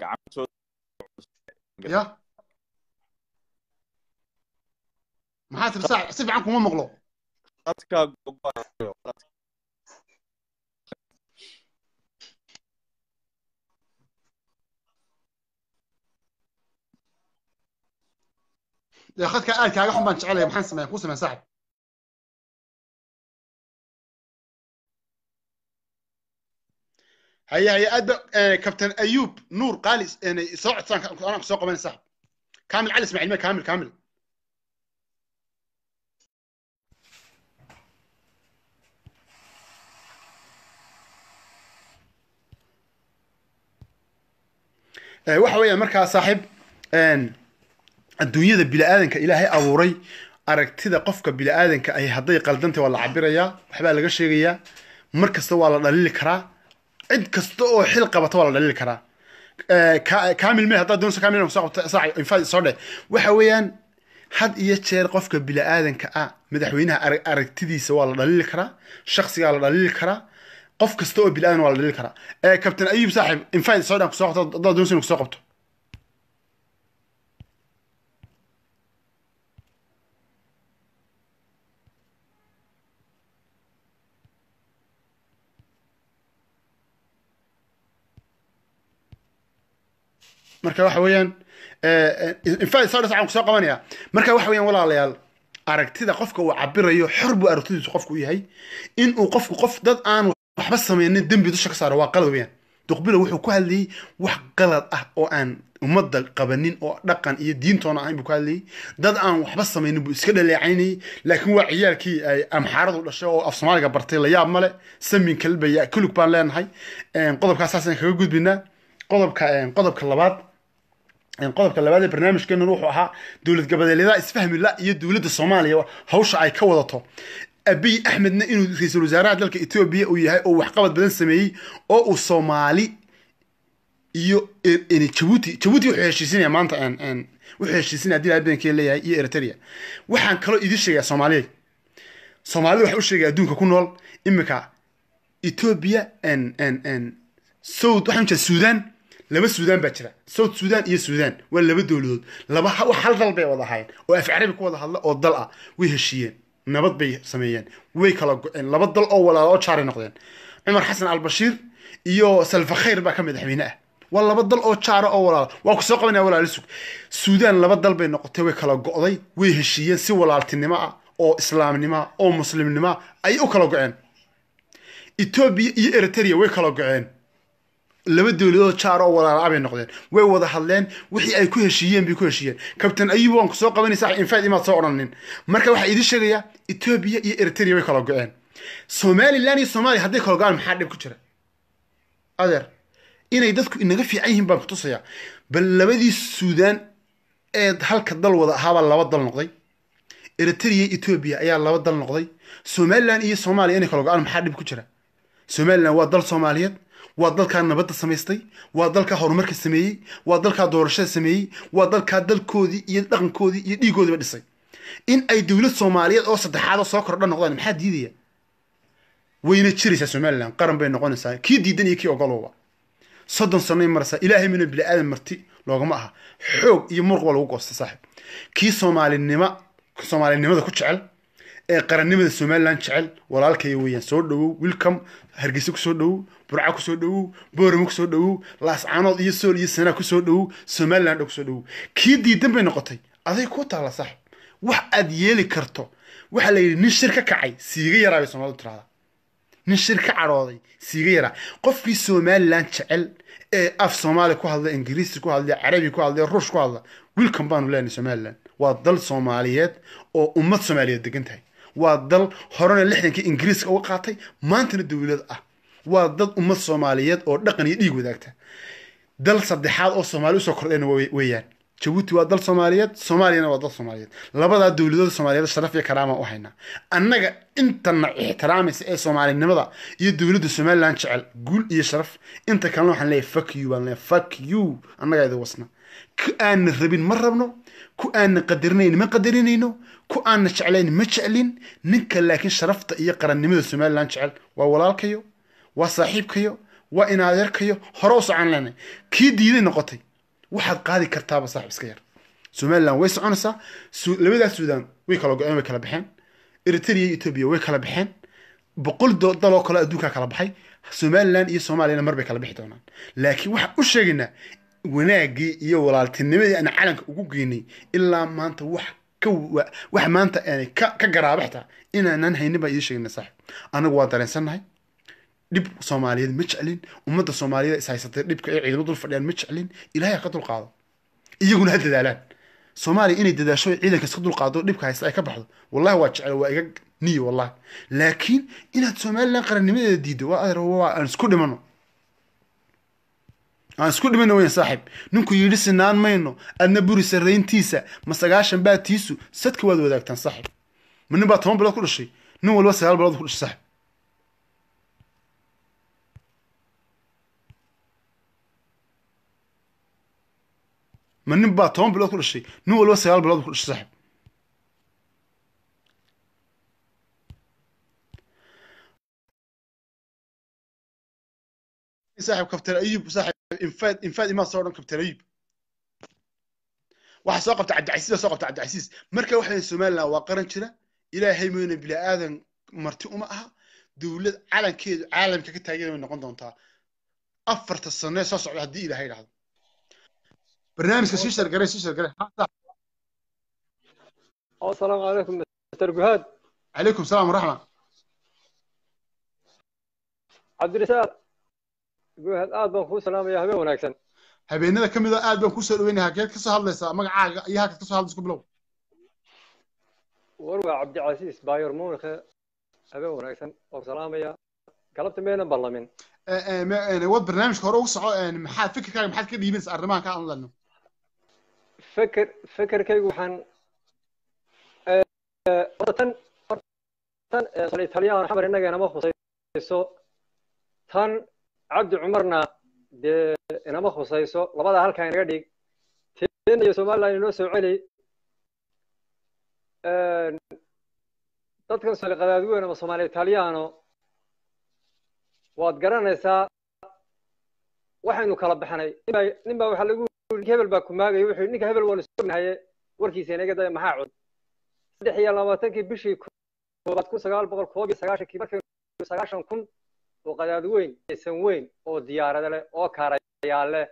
Gacantooda ma fududa micnaha haddii ay micnaha magarat gacantooda ya maxaa tiri saaxib si fiican kuma maqlo dadka dee khadka haya haya aadba eh, kabtan ayub nuur qaali eh, soo codsaan ku soo qaban sahab kaamil cali ismaaciil me kaamil kaamil. Eh, waxa weeyaan markaa saaxiib adduunyada bini aadanka ilaahay abuuray aragtida qofka bili-aadanka ahi hadday qaldantay waa la cabirayaa waxbaa laga sheegayaa mar kasta waa la dhalili karaa cid kasta oo xil qabata waa la dhalili karaa. Kaamil me haddaad doonso kaamil soo dheh waxa weeyaan had iyo jeer qofka bini'aadanka ah madaxweynaha aragtidiisa waa la dhalili karaa shaksigaa la dhalili karaa qof kasta oo bini'aadan waa la dhalili karaa. Kabtan ayub saaxib infaad soo dhan ku soo qabto haddaad doonso inuu ku soo qabto marka waxa weeyaan infaad soo dhasacaan ku soo qabanaya. Marka waxa weeyaan walaalayaal aragtida qofka uu cabirayo xor buu aragtidiisu qofku u yahay in uu qofku qof dad aan waxba samaynin dembi dusha ka saaro waa qalad weeyaan. Duqbilo wuxuu ku hadlayey wax qalad ah oo aan ummadda qabanin oo dhaqan iyo diintoona ahayn buu ku hadlayey dad aan waxba samaynin buu iska dhaleecaynayey laakiin waa ciyaalkii ay amxaaradu dhashay oo af soomaaliga bartay la yaab male samin kalbaya kulug baan leenahay. Qodobkaas saasaan kaga gudbinaa. Qodobka qodobka labaad qodobka labaad ee barnaamijkeenan wuxuu ahaa dowlad goboleedyada isfahmi la iyo dowladda soomaaliya hawsha ay ka wadato. Abiy axmedna inuu ra'iisul wasaaraha dalka etoobiya uu yahay oo waxqabad badan sameeyey oo uu soomaali iyo jabuuti jabuuti wuxuu heshiisinaya maanta wuxuu heshiisinaya haddii beenkee leeyahay iyo eritrea. Waxaan kaloo idin sheegaya soomaaliya. Soomaalida waxaa u sheegaya adduunka ku nool imika etoobiya south waxaan jeeda suudaan laba suudaan baa jira. South suudaan iyo suudaan waa laba dowladood laba hal dal bay wada ahaayeen oo af carabi ku wada hadla oo dal ah. Way heshiiyeen. Nabad bay sameeyeen. Way kala go-een laba dal oo walaala oo jaaray noqdeen. Cumar xasan albashiir iyo salfakhayr baa ka madaxweyne ah waa laba dal oo jaara oo walaala waa ku qabanaya walaala sug suudaan laba dal bay noqotay way kala go'day way heshiiyeen si walaaltinimo ah oo islaamnimo ah oo muslimnimo ah ayay u kala go-een. Etoobiya iyo eritrea way kala go-een laba dowladood jaar oo walaala bay noqdeen. Way wada hadleen wixii ay ku heshiiyeen bay ku heshiiyeen. Kabtan ayub waan ku soo qabanaysaa infaad imaad soo odhanin marka waxaa idin sheegayaa etoobiya iyo eritrea way kala go-een. Somalilan iyo soomaaliya hadday kala go'aan maxaa dhib ku jira? Adeer inay dadku inaga fiican yihiin baan kutusayaa bal labadii suudaan ee halka dal wada ahaabaa laba dal noqday. Eritrea iyo etoobiya ayaa laba dal noqday. Somalilan iyo soomaaliya inay kala go'aan maxaa dhib ku jira? Somalilan waa dal soomaaliyeed waa dalkaa nabadda samaystay waa dalkaa horumarka sameeyey waa dalkaa doorashada sameeyey waa dalkaa dalkoodii iyo dhaqankoodii iyo dhiigoodiiba dhisay. In ay dowlad soomaaliyeed oo saddexaad oo soo kordha noqdaan maxaa diidaya? Wayna jiraysaa somalilan qaran bay noqonaysaa. Kii diidan iyo kii ogolowba soddon sanoy maraysaa ilaahay mina bini aadan marti loogama aha. Xoog iyo muruq waa lagu goosta saaxib. Kii soomaalinima soomaalinimada ku jecel ee qarannimada somalilan jecel walaalkaya weeyaan soo dhowow wilcom hargeysa ku soo dhowow burca ku soo dhowow boorama ku soo dhowow laascaanood iyo sool iyo sanaa ku soo dhowow somaliland ku soo dhowow kii diidan bay noqotay aday ku taalla saaxib wax aad yeeli karto. Waxaa la yidhi nin shir ka kacay siiga yaraa bay soomaalidu tirahdaa nin shir ka cadhooday siiga yaraa qofkii somalilan jecel ee af soomaali ku hadla ingiriisi ku hadla carabi ku hadla ruush ku hadla wilcom baanu leenahay somalilan waa dal soomaaliyeed oo ummad soomaaliyeed degan tahay. Waa dal horena lixdankii ingiriiska uga qaatay maantana dowlad ah waa dad ummad soomaaliyeed oo dhaqan iyo dhiig wadaagta. Dal saddexaad oo soomaali u soo kordhayna weeyaan. Jabuuti waa dal soomaaliyeed soomaaliyana waa dal soomaaliyeed. Labadaa dowladooda soomaaliyeed sharaf iyo karaama u haynaa annaga intana ixtiraamaysa ee soomaalinimada iyo dowladda somalilan jecel guul iyo sharaf. Inta kalena waxaan leeyahay fuck you baan leeyahay fuck you. Annagaa idin wasna. Ku aana rabin ma rabno ku aana qadarinayn ma qadarinayno ku aana jeclayn ma jeclin. Ninka laakiin sharafta iyo qarannimada somalilan jecel waa walaalkayo waa saaxiibkayo waa inaadeerkayo hore u socon leenay kii diiday noqotay waxaad qaadi kartaaba saaxib iska yar. Somalilan way soconaysaa labadaas suudaan way kala go-een way kala baxeen. Eritrea iyo etoobiya way kala baxeen. Boqol daloo kale adduunkaa kala baxay. Somalilan iyo soomaaliyana mar bay kala bixi doonaan. Laakiin waxaan u sheegaynaa wanaaggii iyo walaaltinimadii aan calanka ugu geynay ilaa maanta wax wax maanta aanay ka ka garaaba xitaa inaanan haynin baan idiin sheegaynaa saaxib. Anagu waa dareensannahay dhib soomaaliyeed ma jeclin? Ummadda soomaaliyeed is haysatay dhibka ay ciidamo dul fadhiyaan ma jeclin? Ilaahay ha ka dulqaado. Iyaguna ha dadaalaan. Soomaaliya inay dadaasho ciidanka iska dulqaado dhibka haysta ay ka baxdo. Wallahi waa jecel waa iga niyo wallahi laakiin inaad somalilan qarannimadeeda diiddo waa adeer aan isku dhimano. Aan isku dhimano weyn saaxiib ninku yidhi sinaan mayno adna buri sarrayntiisa ma sagaashan baa tiisu sadka waad wadaagtaan saaxiib ma nin baa toban bilood ku dhashay? Nin walba sagaal bilood ku dhashay saaxiib ma nin baa toban bilood ku dhashay. Nin walba sagaal bilood ku dhashay saaxib saaxib kabtan ayub saaxib infaad infaad imaa soo dhan kabtan ayub. Waxaa soo qabta cabdicasiis soo qabta cabdicasiis marka waxay somaliland waa qaran jira. Ilaahay mooyna bini aadan marti uma aha. Dowlad calankeedu caalamka ka taagan way noqon doontaa. Afarta sano ee soo socda haddii ilaahay dhahdo barnaamijka sii shargare sii shargare asalaamu calaykum mr guhaad calaykum salaam waraxma cabdirasaaq guhaad aad baan kuu salaamaya habeen wanaagsan habeenada ka mid oo aad baan kuu soo dhaweynayaa keed ka soo magacaaga iyo halkaad ka hadlaysa ku bilow war waa cabdicasiis baayor muunike habeen wanaagsan oo salaamaya galabta maynan ballamin wad barnaamijka hore ugu soco maxaad fikirkaaga maxaad ka dhiibanaysa arrimahan ka hadlayno feker fekerkaygu waxaan tan talyaan xamar inageenama husayso tan cabdi cumarna dee inama husayso labadaa halkaa inaga dhig teena iyo somaliland inoo soo celi dadkan soomaali qadaadweyn ama somali talyaano waad garanaysaa waxaynu kala baxnay ninbaa waxaa lagu hebel baa ku maagaya wuxuu ninka hebel waanu sognahaye warkiisa inaga daya maxaa cod? Saddex iyo labaatankii bishii koobaad kun sagaal boqol koob iyo sagaashankii markaynu sagaashan kun oo qadaad weyn san weyn oo diyaarada leh oo kaarayaal leh.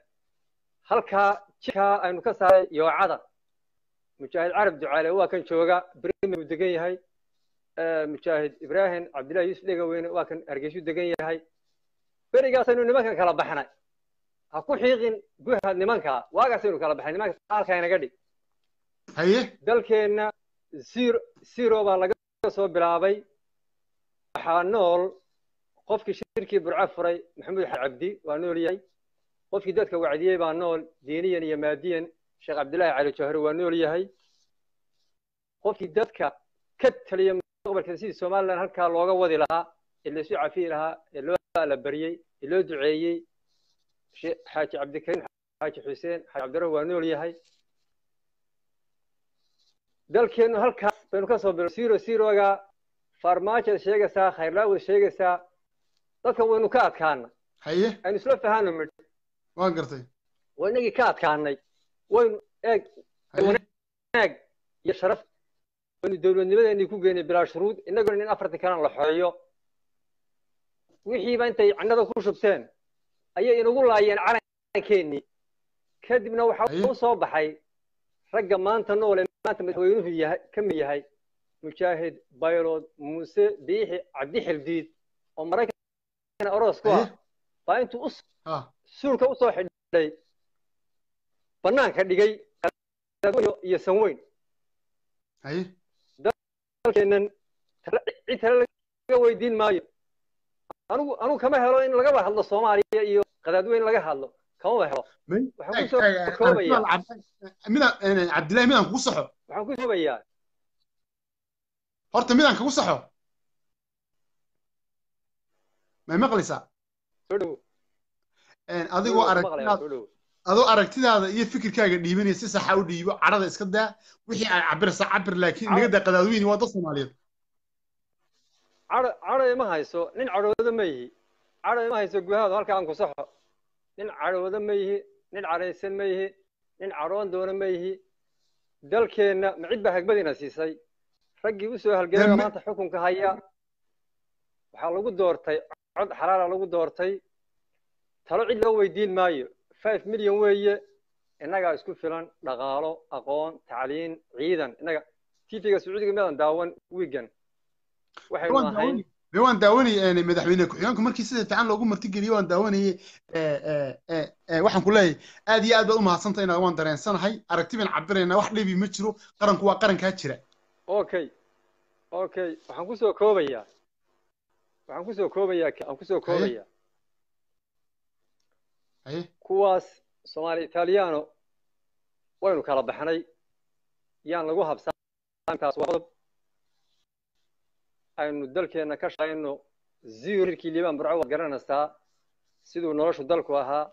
Halkaa jirkaa aynu ka saaray yoocada mujaahid carab ducaale waa kan jooga brime uu degan yahay. Mujaahid ibraahim cabdillahi yuusuf dhegaweyne waa kan hargeysu degan yahay. Berigaasaynu nimankan kala baxnay ha ku xiiqin guhaad nimanka. Waagaasaynu kala baxnay nimanka halkaa inaga dhig. Haye? Dalkeenna zero zero baa laga soo bilaabay. Waxaa nool qofkii shirkii burco furay maxamuud xasan cabdi waa nool yahay. Qofkii dadka wacdiyey baa nool diiniyan iyo maadiyan. Sheekh cabdillaahi cali jawhari waa nool yahay. Qofkii dadka ka taliya mustaqbalka sidii somaliland halkaa looga wadi lahaa ee laysu cafiyi lahaa ee loo la ee loo duceeyey xaaji cabdikariim xaaji xuseen xaaji cabdirahu waa nool yahay. Dalkeennu halkaa baynu ka soo bilo siro siroga farmaajoad sheegaysaa khayrlaawad sheegaysaa dadka waynu ka adkaana haye. Aynu isla fahaano midh waan gartay. Waa inagii ka adkaanay. Waynu eeg wanaag iyo sharaf. Waynu dowladnimadeennii ku geynay bilaa shuruud innaguna in afartan kalena la xoreeyo wixiiba intay cannada ku shubteen ayay inagu laayeen calankeenii kadibna waxaa u soo baxay. Ragga maanta noole maanta madaxweynuhu yahay ka mid yahay mujaahid baylod muuse biixi cabdi xildiid oo maraykan aroos ku ah. Baa intuu suulka u soo xidhay banaanka dhigay iyo sanweyn. Dalkeennan cid tale laga weydiin maayo anigu anigu kama helo in lagaba hadlo soomaaliya iyo qadaadweyn laga hadlo. Kamaba helo. May waxaan eeg, ku soo eeg, eeg, koobaya aragtidaada Cabdi- midaan eh, cabdillahi midaan kugu saxo. Waxaan ku horta midaan kugu saxo. May maqlaysaa? Adigoo dhow adoo aragtidaada iyo fikirkaaga dhiibanaya si saxa u dhiibo cadhada iska daa wixii aan cabirsa cabir laakiin naga daa qadaadweyni waa dad soomaaliyeed cadho cadho ima hayso nin cadhooda ma yihi. Cadho ima hayso guhaadu halka aan ku saxo. Nin cadhooda ma yihi nin cadhaysan ma yihi nin cadhoon doona ma yihi. Dalkeenna ma cid baa hagbadina siisay. Raggii u soo maanta xukunka haya. Waxaa lagu doortay cod xalaala lagu doortay. Talo cid loo weydiin maayo. Five milyan weeye. Innagaa isku filan dhaqaalo aqoon tacliin ciidan. Innaga tv-ga sacuudiga miyadan daawan wiigan waan daawanayay een, madaxweyne ku-xigeenku markii sida fiican loogu martigeliyo waan ee, ee, ee, waxaan ku leeyahay aad iyo aad baad u mahadsantahay inaad waan dareensanahay aragti baan cabiraynaa wax dhibi ma jiro qaranku waa qarankaa jira. Okay okay waxaan ku soo koobayaa. Waxaan ku soo koobayaa waxaan ku soo koobayaa. Kuwaas soomaali italiano waynu kala baxnay. Yaan lagu qodob aynu dalkeenna ka shaqayno ziirkii liibaan burco waad garanaysaa siduu noloshu dalku ahaa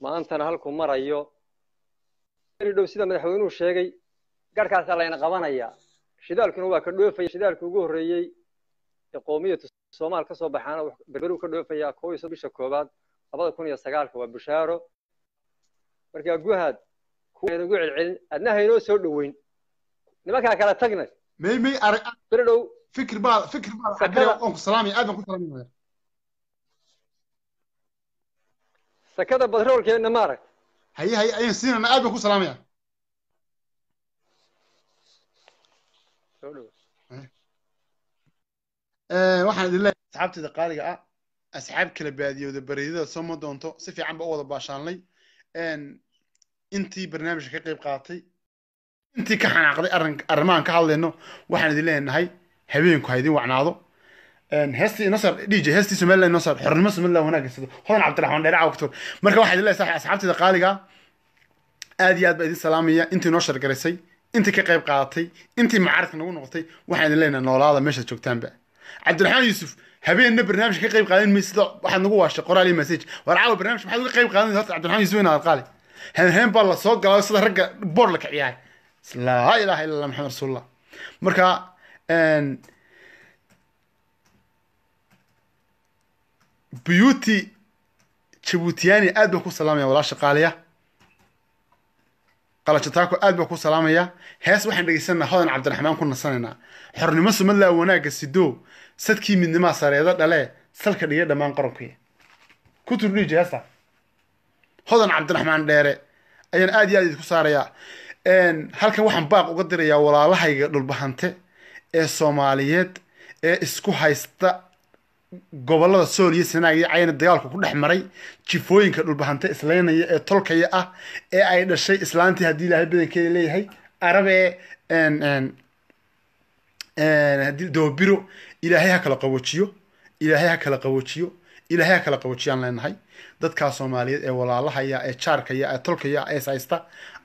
maantana halku marayo. Dhow sida madaxweynuhu sheegay garhkaasaa layna qabanayaa shidaalkuna waa ka dhoofaya shidaalkii ugu horreeyey ee qoomiyatu soomaal ka soo baxaana berberuu ka dhoofayaa koob iyo bisha koowaad labada kun iyo sagaalka waa bushaaro. Markaa guhaad kuwaynagu celcelin adna haynoo soo dhoweyn. Nimankaa kala tagna beri dhow fikir baa fikir baa waan ku salaamaya aad baan ku salaamaya sakada badroolkeenna maarag haye haye ayaan siinana aad baan ku salaamaya waxaan idin leeyahay asxaabtayda qaaliga ah asxaab kala baadiyooda bareedada soo ma doonto si fiican ba u wada baashaanlay intii barnaamijka ka qayb qaadatay intii ka xanaaqday arrin- arrimahan ka hadlayno waxaan idin leenahay habeenku ha idin wacnaado heestii nasar dj een, beauty jabuutiyaani aad baan ku salaamaya walaasha qaaliya qalajataako aad baan ku salaamaya. Hees waxaan dhegeysanaa hodan cabdiraxmaan ku nasanaynaa. Xornimo sumadlaa wanaagga sidoo sadkii midnimaa sareeda dhale salka dhiga dhammaan qarankuya ku turdhiiji heesta hodan cabdiraxmaan dheere ayaan aad iyo aad idinku saarayaa. Halkan waxaan baaq uga dirayaa walaalahayga dhulbahante ee soomaaliyeed ee isku haysta gobollada sool iyo sanaag iyo cayna dagaalku ku dhex maray jifooyinka dhulbahante islaynaya ee tolkaya ah ee ay dhashay islaantii haddii ilaahay badankeeda leeyahay. Een, haddii dababiro ilaahay ha kala qawajiyo ilaahay ha kala qawajiyo ilaahay ha kala qawajiyaan leenahay. Dadkaa soomaaliyeed ee walaalahaya ee jaarkaya ee tolkaya ee is haysta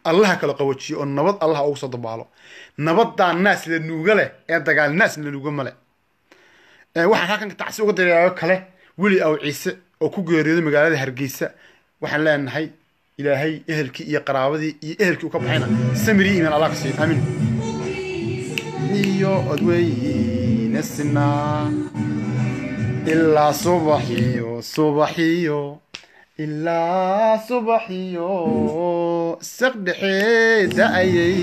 allah ha kala qawajiyo oo nabad allah ugu soo dabaalo. Nabadaa naas la nuuga leh ee dagaal naas la nuuga Ee, waxaan halkan tacsi uga dirayaa kale weli aw ciise oo ku geeriyooday magaalada hargeysa. Waxaan leenahay ilaahay ehelkii iyo qaraabadii iyo ehelkii uu ka baxayna samiri iimaan allah ka siiyo iyo odweyne sinaa ilaa subaxiyo subaxiyo ilaa subaxiyo saq dhexee da'ayay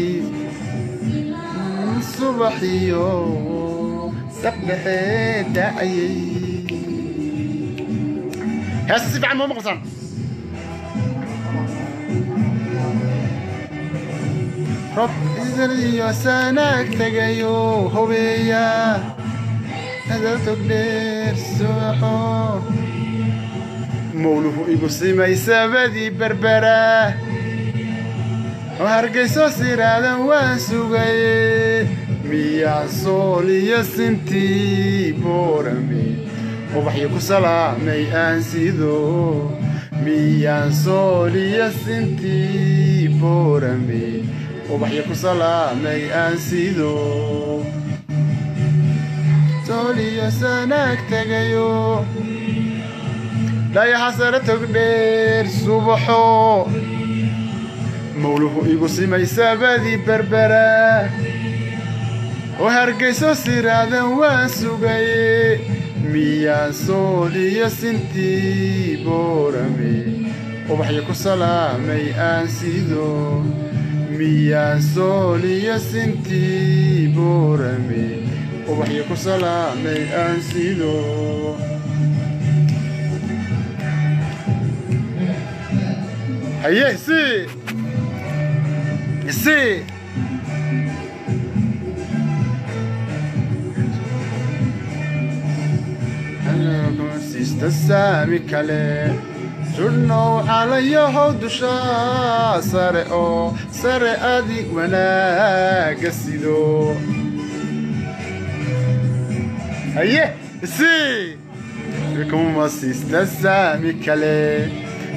subaxiyo saq dhexee da'ayay heesta si fiican ma maqasaan rob isaliyo sanaag tegayo mawluhu igu simay sabadii berbera oo hargayso siraadan waan sugaye miyaa sool iyo sintii boorame ubaxyo ku salaamay aan sido miyaan sool iyo sintii boorame ubaxyo ku salaamay aan sido sool iyo sanaag tegayo dhayaha sare togdheer subaxo. Mawluhu igu simay sabadii berbera oo hargayso siraadan waan sugaye miyaan sool iyo sintii boorame. Ubaxyo ku salaamay aan sido miyaan sool iyo sintii boorame. Ubaxyo ku salaamay aan sido haye si si siista saami kale. Sudhnow calayahow dushaa sare oo sare adi wanaaga sido haye si kuma siista saami kale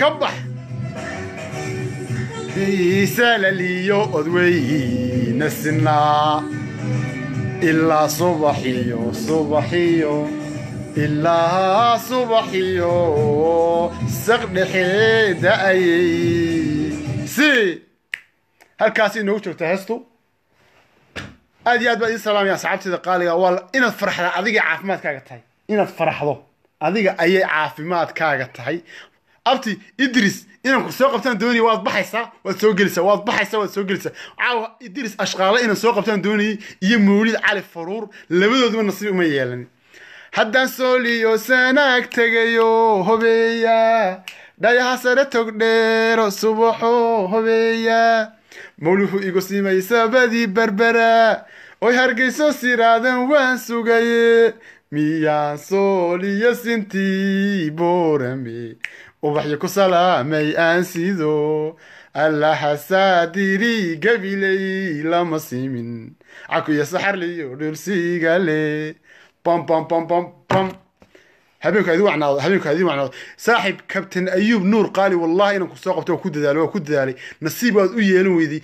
ka bax iisalaliyo odweyna sinaa ilaa subaxiyo subaxiyo ilaa subaxiyo saq dhexee da'ayay si. Halkaas inoogu joogta heestu aad iyo aad baa idin salaamaya asxaabteeda qaaliga waa inaad faraxda adiga caafimaadkaaga tahay. Inaad faraxdo adiga ayay caafimaadkaaga tahay abti idris inaan soo qabtaan doonaya waad baxaysaa waad soo gelaysaa waad baxaysaa waad soo gelaysaa caawa idris ashqaale inaan soo qabtaan doonayay iyo mawlid cali faruur labadooduba nasiib uma yeelanin haddaan sooliyo sanaag tegayo hobeeya. Dhayaha sare togdheero subaxo hobeeya. Mawluhu igu simay sabadii berbera oy hargayso siraadan waan sugaye. Miyaan sooliyo sintii boorame ubaxyo ku salaamay aan sido allaha saadiri gabiley lama simin. Cakuyo saxarliyo dhulsigale bam bam bam bam bam saaxib kabtan ayuub nuur qaali wallahi inaan ku qabto ku dadaalay waa ku dadaalay. Nasiib waad u yeelan weydi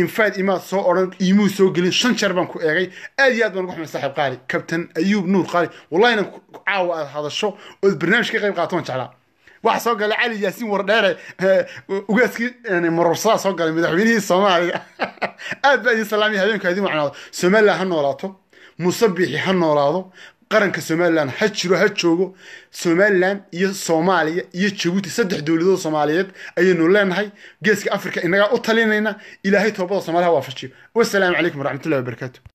infaad imaad soo odhan iimuu soo gelin shan jeer baan ku eegay. Aad iyo aad baan ugu xumay saaxib qaali. Kabtan ayuub nuur qaali wallahi inaan caawa aad hadasho ood barnaamij ka qayb qaato waan jeclaa waxaa soo galay cali yaasiin wardheere ugaaskii marursadaa soo galay madaxweynihii soomaaliya <laughs> aad baa idin salaamaya habeenku idin wacnaado somaliland ha noolaato muuse biixi ha noolaado qaranka somaliland ha jiro ha joogo. Somaliland iyo soomaaliya iyo jabuuti saddex dowladood soomaaliyeed ayaynu leenahay. Geeska africa inagaa u talinayna ilaahay toobada soomaaliya ha waafajiyo wasalaamu calaykum waraxmatullahi wabarakaatu